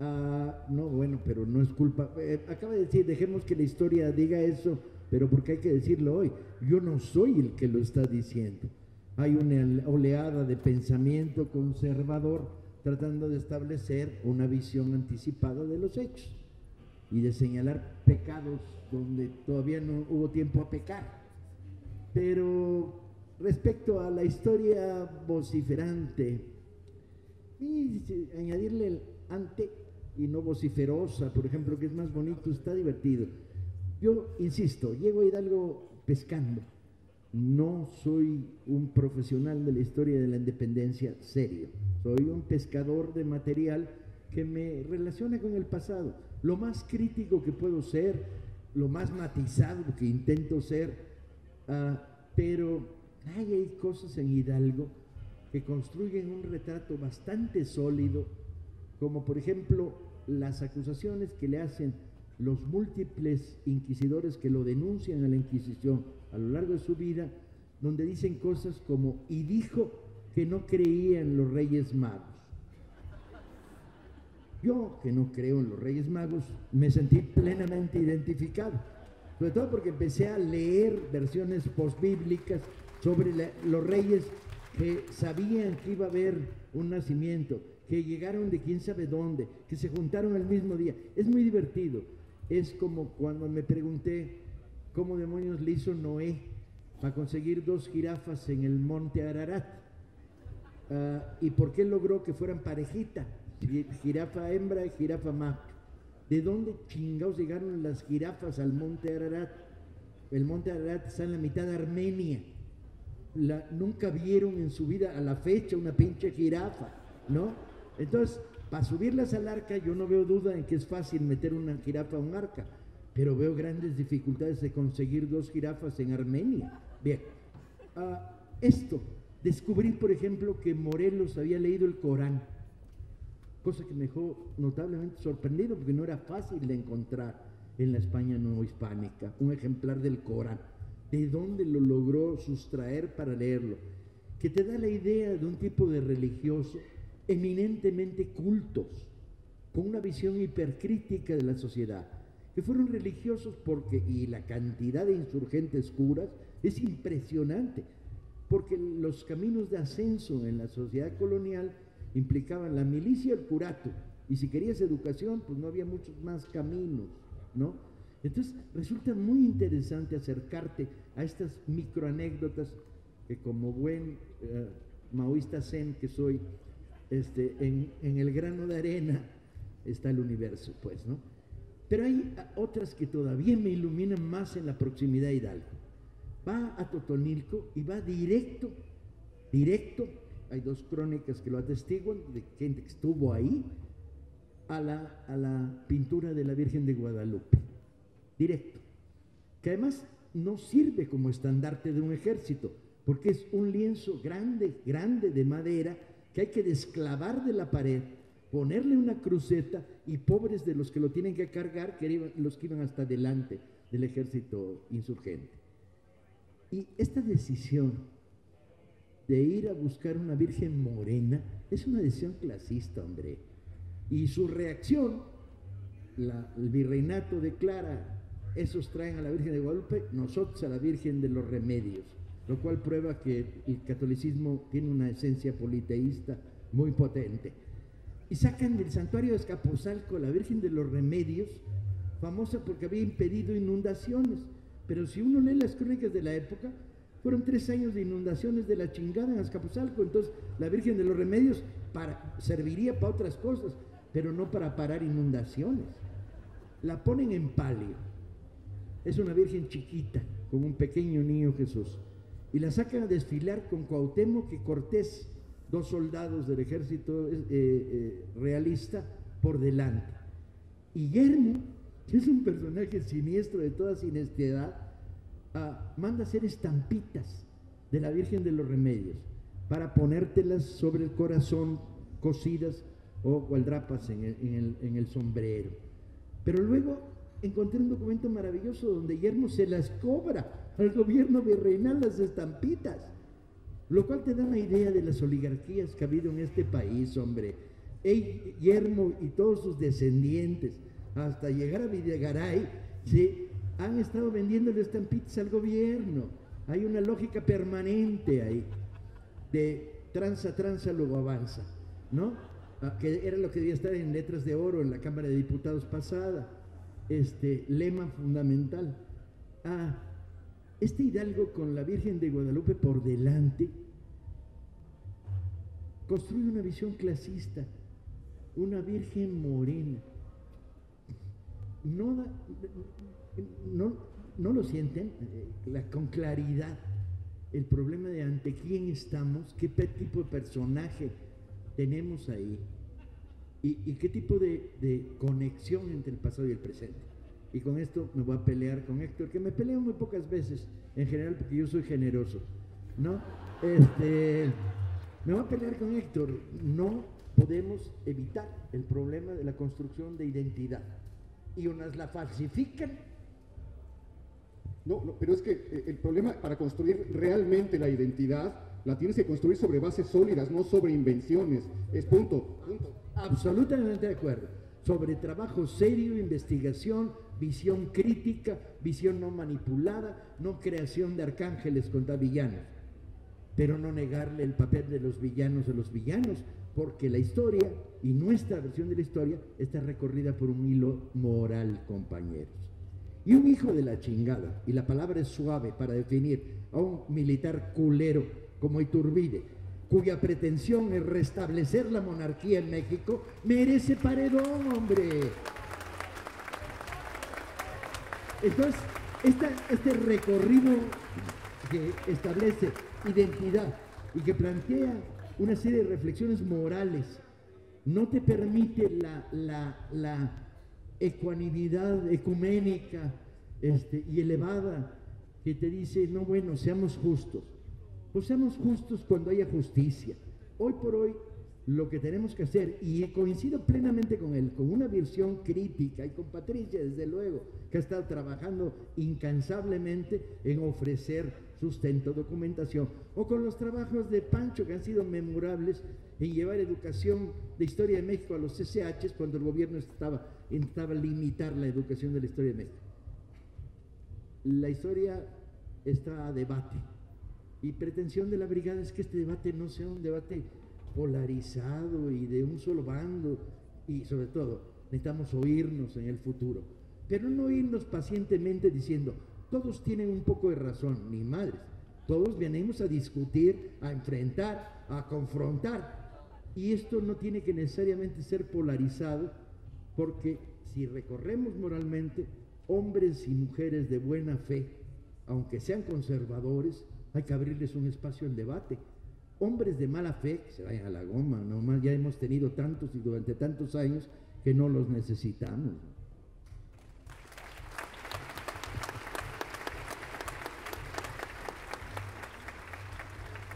Ah, no, bueno, pero no es culpa. Eh, acaba de decir, dejemos que la historia diga eso, pero porque hay que decirlo hoy. Yo no soy el que lo está diciendo. Hay una oleada de pensamiento conservador tratando de establecer una visión anticipada de los hechos y de señalar pecados donde todavía no hubo tiempo a pecar. Pero respecto a la historia vociferante, añadirle el ante y no vociferosa, por ejemplo, que es más bonito, está divertido. Yo insisto, llego a Hidalgo pescando. No soy un profesional de la historia de la independencia serio. Soy un pescador de material que me relaciona con el pasado. Lo más crítico que puedo ser, lo más matizado que intento ser, ah, pero hay cosas en Hidalgo que construyen un retrato bastante sólido como por ejemplo las acusaciones que le hacen los múltiples inquisidores que lo denuncian a la Inquisición a lo largo de su vida, donde dicen cosas como, y dijo que no creía en los Reyes Magos. Yo, que no creo en los Reyes Magos, me sentí plenamente identificado, sobre todo porque empecé a leer versiones postbíblicas sobre los reyes que sabían que iba a haber un nacimiento, que llegaron de quién sabe dónde, que se juntaron el mismo día. Es muy divertido. Es como cuando me pregunté cómo demonios le hizo Noé para conseguir dos jirafas en el monte Ararat. Ah, y por qué logró que fueran parejita, jirafa hembra y jirafa macho. ¿De dónde chingados llegaron las jirafas al monte Ararat? El monte Ararat está en la mitad de Armenia. Nunca vieron en su vida a la fecha una pinche jirafa, ¿no? Entonces, para subirlas al arca, yo no veo duda en que es fácil meter una jirafa a un arca, pero veo grandes dificultades de conseguir dos jirafas en Armenia. Bien, ah, esto, descubrí, por ejemplo, que Morelos había leído el Corán, cosa que me dejó notablemente sorprendido porque no era fácil de encontrar en la España no hispánica un ejemplar del Corán. ¿De dónde lo logró sustraer para leerlo? Que te da la idea de un tipo de religioso eminentemente cultos, con una visión hipercrítica de la sociedad, que fueron religiosos porque, y la cantidad de insurgentes curas es impresionante, porque los caminos de ascenso en la sociedad colonial implicaban la milicia y el curato, y si querías educación, pues no había muchos más caminos, ¿no? Entonces resulta muy interesante acercarte a estas microanécdotas que como buen eh, maoísta zen que soy, este, en, el grano de arena está el universo, pues, ¿no? Pero hay otras que todavía me iluminan más en la proximidad de Hidalgo. Va a Totonilco y va directo, directo, hay dos crónicas que lo atestiguan, de gente que estuvo ahí, a la, a la pintura de la Virgen de Guadalupe, directo. Que además no sirve como estandarte de un ejército, porque es un lienzo grande, grande de madera, que hay que desclavar de la pared, ponerle una cruceta y pobres de los que lo tienen que cargar, que los que iban hasta delante del ejército insurgente. Y esta decisión de ir a buscar una virgen morena es una decisión clasista, hombre. Y su reacción, el virreinato declara, esos traen a la Virgen de Guadalupe, nosotros a la Virgen de los Remedios, lo cual prueba que el catolicismo tiene una esencia politeísta muy potente. Y sacan del santuario de Escapozalco a la Virgen de los Remedios, famosa porque había impedido inundaciones. Pero si uno lee las crónicas de la época, fueron tres años de inundaciones de la chingada en Azcapotzalco. Entonces, la Virgen de los Remedios para, serviría para otras cosas, pero no para parar inundaciones. La ponen en palio. Es una virgen chiquita, con un pequeño niño Jesús. Y la sacan a desfilar con Cuauhtémoc y Cortés, dos soldados del ejército eh, eh, realista, por delante. Y Guillermo, que es un personaje siniestro de toda sinestidad, ah, manda hacer estampitas de la Virgen de los Remedios para ponértelas sobre el corazón, cosidas o gualdrapas en el- en el sombrero. Pero luego encontré un documento maravilloso donde Guillermo se las cobra al gobierno virreinal las estampitas, lo cual te da una idea de las oligarquías que ha habido en este país, hombre. Ey, Guillermo y todos sus descendientes, hasta llegar a Videgaray, se han estado vendiendo estampitas al gobierno. Hay una lógica permanente ahí de tranza, tranza, luego avanza, ¿no? Ah, que era lo que debía estar en letras de oro en la Cámara de Diputados pasada, este lema fundamental. Ah, este Hidalgo con la Virgen de Guadalupe por delante construye una visión clasista, una Virgen morena. No, da- no, no lo sienten eh, con claridad el problema de ante quién estamos, qué tipo de personaje tenemos ahí y, y qué tipo de, conexión entre el pasado y el presente. Y con esto me voy a pelear con Héctor, que me peleo muy pocas veces, en general porque yo soy generoso, ¿no? Este, me voy a pelear con Héctor. No podemos evitar el problema de la construcción de identidad. Y unas la falsifican No, no, pero es que eh, el problema para construir realmente la identidad la tienes que construir sobre bases sólidas, no sobre invenciones. Es punto. punto. Absolutamente de acuerdo. Sobre trabajo serio, investigación, visión crítica, visión no manipulada, no creación de arcángeles contra villanos. Pero no negarle el papel de los villanos a los villanos, porque la historia y nuestra versión de la historia está recorrida por un hilo moral, compañeros. Y un hijo de la chingada, y la palabra es suave para definir a un militar culero como Iturbide, cuya pretensión es restablecer la monarquía en México, merece paredón, hombre. Entonces, esta- este recorrido que establece identidad y que plantea una serie de reflexiones morales, no te permite la, la, la ecuanimidad ecuménica este, y elevada que te dice, no, bueno, seamos justos. Pues seamos justos cuando haya justicia. Hoy por hoy, lo que tenemos que hacer, y coincido plenamente con él, con una visión crítica, y con Patricia, desde luego, que ha estado trabajando incansablemente en ofrecer sustento, documentación, o con los trabajos de Pancho, que han sido memorables en llevar educación de historia de México a los CCHs cuando el gobierno estaba, intentaba limitar la educación de la historia de México. La historia está a debate. Y pretensión de la brigada es que este debate no sea un debate polarizado y de un solo bando. Y sobre todo, necesitamos oírnos en el futuro. Pero no irnos pacientemente diciendo, todos tienen un poco de razón, ni madres. Todos venimos a discutir, a enfrentar, a confrontar. Y esto no tiene que necesariamente ser polarizado, porque si recorremos moralmente, hombres y mujeres de buena fe, aunque sean conservadores, hay que abrirles un espacio en debate. Hombres de mala fe, se vayan a la goma, nomás ya hemos tenido tantos y durante tantos años que no los necesitamos.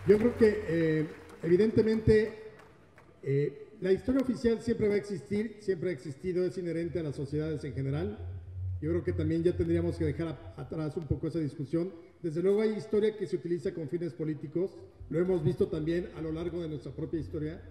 Yo creo que eh, evidentemente eh, la historia oficial siempre va a existir, siempre ha existido, es inherente a las sociedades en general. Yo creo que también ya tendríamos que dejar atrás un poco esa discusión desde luego hay historia que se utiliza con fines políticos, lo hemos visto también a lo largo de nuestra propia historia.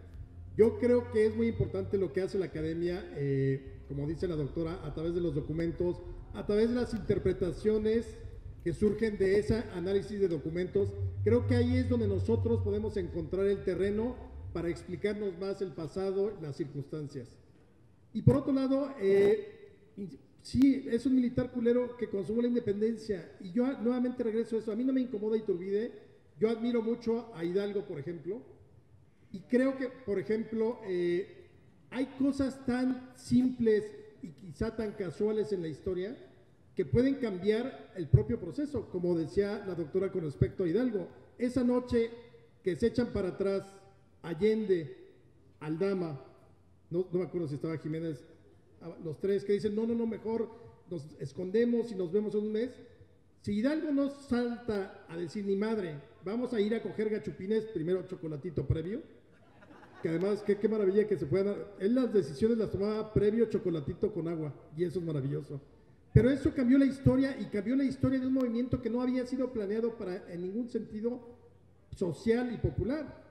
Yo creo que es muy importante lo que hace la academia, eh, como dice la doctora, a través de los documentos, a través de las interpretaciones que surgen de ese análisis de documentos. Creo que ahí es donde nosotros podemos encontrar el terreno para explicarnos más el pasado, las circunstancias. Y por otro lado, eh, sí, es un militar culero que consumó la independencia. Y yo nuevamente regreso a eso. A mí no me incomoda Iturbide. Yo admiro mucho a Hidalgo, por ejemplo. Y creo que, por ejemplo, eh, hay cosas tan simples y quizá tan casuales en la historia que pueden cambiar el propio proceso, como decía la doctora con respecto a Hidalgo. Esa noche que se echan para atrás Allende, Aldama, no, me acuerdo si estaba Jiménez, los tres que dicen, no, no, no, mejor nos escondemos y nos vemos en un mes. Si Hidalgo no salta a decir ni madre, vamos a ir a coger gachupines, primero chocolatito previo, que además, qué, qué maravilla que se puedan, él las decisiones las tomaba previo chocolatito con agua, y eso es maravilloso. Pero eso cambió la historia y cambió la historia de un movimiento que no había sido planeado para en ningún sentido social y popular.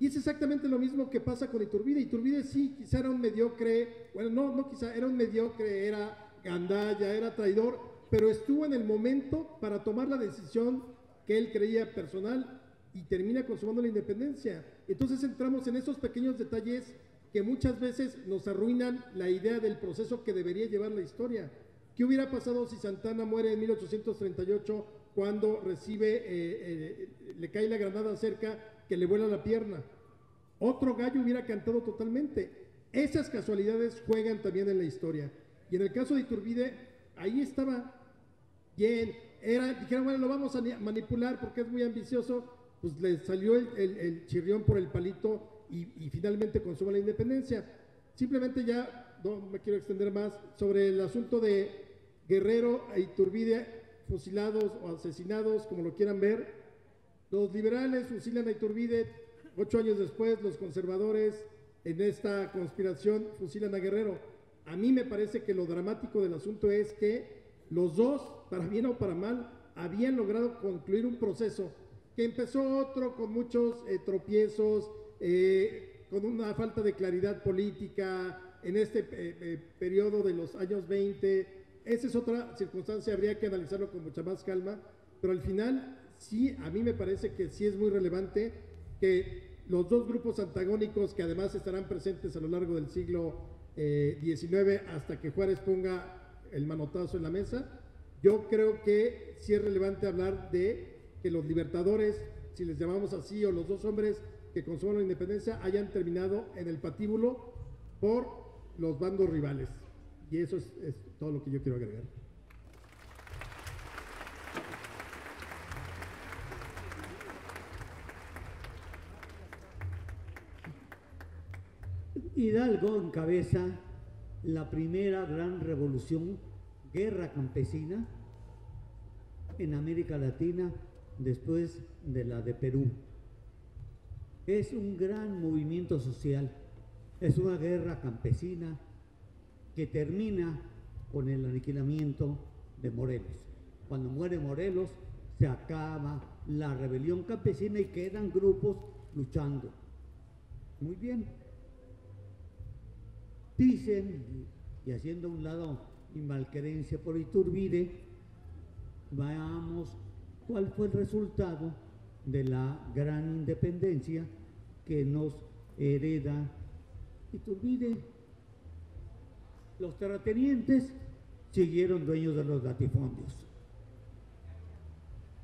Y es exactamente lo mismo que pasa con Iturbide. Iturbide sí, quizá era un mediocre, bueno, no, no quizá, era un mediocre, era gandalla, era traidor, pero estuvo en el momento para tomar la decisión que él creía personal y termina consumando la independencia. Entonces entramos en esos pequeños detalles que muchas veces nos arruinan la idea del proceso que debería llevar la historia. ¿Qué hubiera pasado si Santana muere en 1838 cuando recibe, eh, eh, le cae la granada cerca que le vuela la pierna. Otro gallo hubiera cantado totalmente. Esas casualidades juegan también en la historia. Y en el caso de Iturbide, ahí estaba bien. Era, dijeron, bueno, lo vamos a manipular porque es muy ambicioso. Pues le salió el, chirrión por el palito y, y, finalmente consuma la independencia. Simplemente ya, no me quiero extender más, sobre el asunto de Guerrero e Iturbide fusilados o asesinados, como lo quieran ver. Los liberales fusilan a Iturbide, ocho años después los conservadores en esta conspiración fusilan a Guerrero. A mí me parece que lo dramático del asunto es que los dos, para bien o para mal, habían logrado concluir un proceso que empezó otro con muchos eh, tropiezos, eh, con una falta de claridad política en este eh, periodo de los años 20. Esa es otra circunstancia, habría que analizarlo con mucha más calma, pero al final sí, a mí me parece que sí es muy relevante que los dos grupos antagónicos que además estarán presentes a lo largo del siglo XIX eh, hasta que Juárez ponga el manotazo en la mesa, yo creo que sí es relevante hablar de que los libertadores, si les llamamos así, o los dos hombres que consuman la independencia, hayan terminado en el patíbulo por los bandos rivales. Y eso es todo lo que yo quiero agregar. Hidalgo encabeza la primera gran revolución, guerra campesina en América Latina después de la de Perú. Es un gran movimiento social, es una guerra campesina que termina con el aniquilamiento de Morelos. Cuando muere Morelos, se acaba la rebelión campesina y quedan grupos luchando. Muy bien, Dicen, y haciendo un lado mi malquerencia por Iturbide, veamos cuál fue el resultado de la gran independencia que nos hereda Iturbide. Los terratenientes siguieron dueños de los latifondios.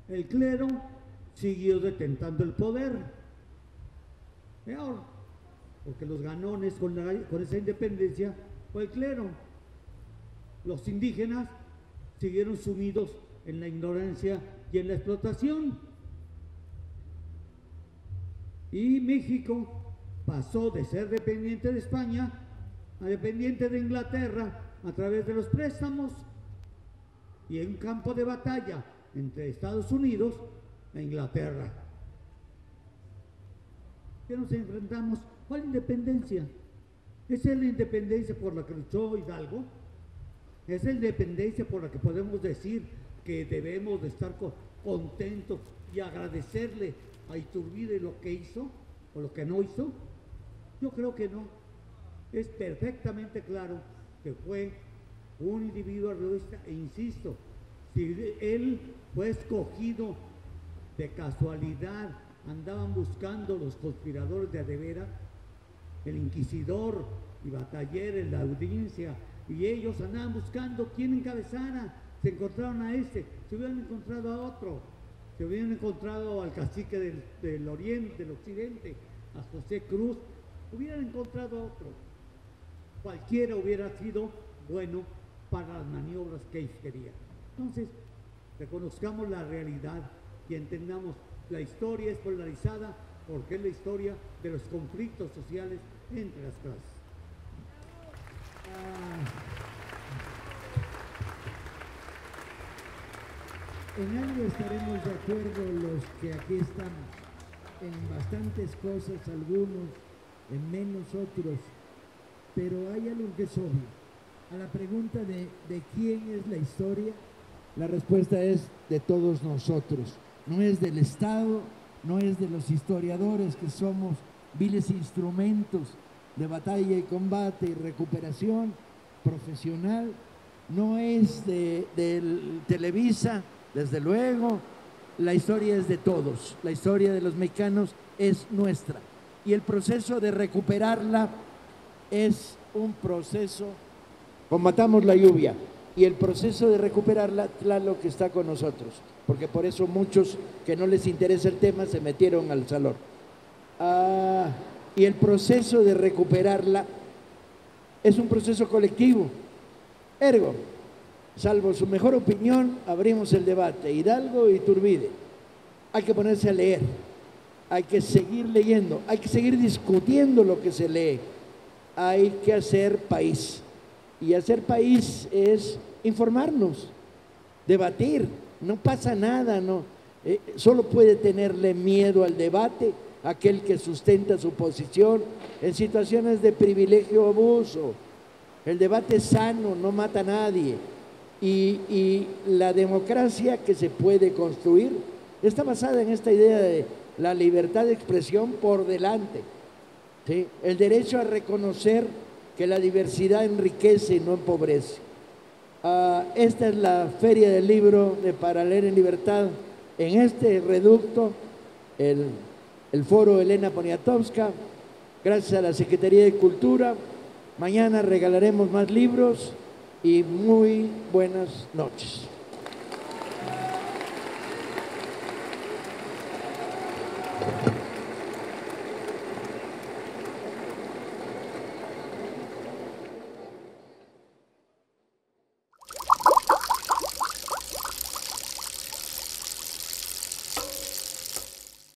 El clero siguió detentando el poder. Peor, porque los ganones con, esa independencia fue el clero. Los indígenas siguieron sumidos en la ignorancia y en la explotación. Y México pasó de ser dependiente de España a dependiente de Inglaterra a través de los préstamos y en un campo de batalla entre Estados Unidos e Inglaterra. ¿Qué nos enfrentamos? ¿Cuál independencia? ¿Esa es la independencia por la que luchó Hidalgo? ¿Es la independencia por la que podemos decir que debemos de estar contentos y agradecerle a Iturbide lo que hizo o lo que no hizo? Yo creo que no. Es perfectamente claro que fue un individuo arreoísta e insisto, si él fue escogido de casualidad, andaban buscando los conspiradores de Adevera, el inquisidor y bataller en la audiencia, y ellos andaban buscando quién encabezara, se encontraron a este, se hubieran encontrado a otro, se hubieran encontrado al cacique del, del oriente, del occidente, a José Cruz, hubieran encontrado a otro. Cualquiera hubiera sido bueno para las maniobras que ellos querían. Entonces, reconozcamos la realidad y entendamos, la historia es polarizada porque es la historia de los conflictos sociales entre las clases. En algo estaremos de acuerdo los que aquí estamos, en bastantes cosas algunos, en menos otros, pero hay algo que es obvio. A la pregunta de, de quién es la historia, la respuesta es de todos nosotros. No es del Estado, no es de los historiadores que somos viles instrumentos de batalla y combate y recuperación profesional, no es de, Televisa, desde luego, la historia es de todos, la historia de los mexicanos es nuestra. Y el proceso de recuperarla es un proceso, combatamos la lluvia, y el proceso de recuperarla, claro que está con nosotros, porque por eso muchos que no les interesa el tema se metieron al salón. Ah, y el proceso de recuperarla es un proceso colectivo. Ergo, salvo su mejor opinión, abrimos el debate. Hidalgo y Turbide. Hay que ponerse a leer, hay que seguir leyendo, hay que seguir discutiendo lo que se lee. Hay que hacer país. Y hacer país es informarnos, debatir. No pasa nada, no. Eh, solo puede tenerle miedo al debate aquel que sustenta su posición en situaciones de privilegio o abuso. El debate sano, no mata a nadie. Y, la democracia que se puede construir está basada en esta idea de la libertad de expresión por delante. El derecho a reconocer que la diversidad enriquece y no empobrece. Ah, esta es la feria del libro de Para en libertad. En este reducto, el, el foro Elena Poniatowska, gracias a la Secretaría de Cultura. Mañana regalaremos más libros y muy buenas noches.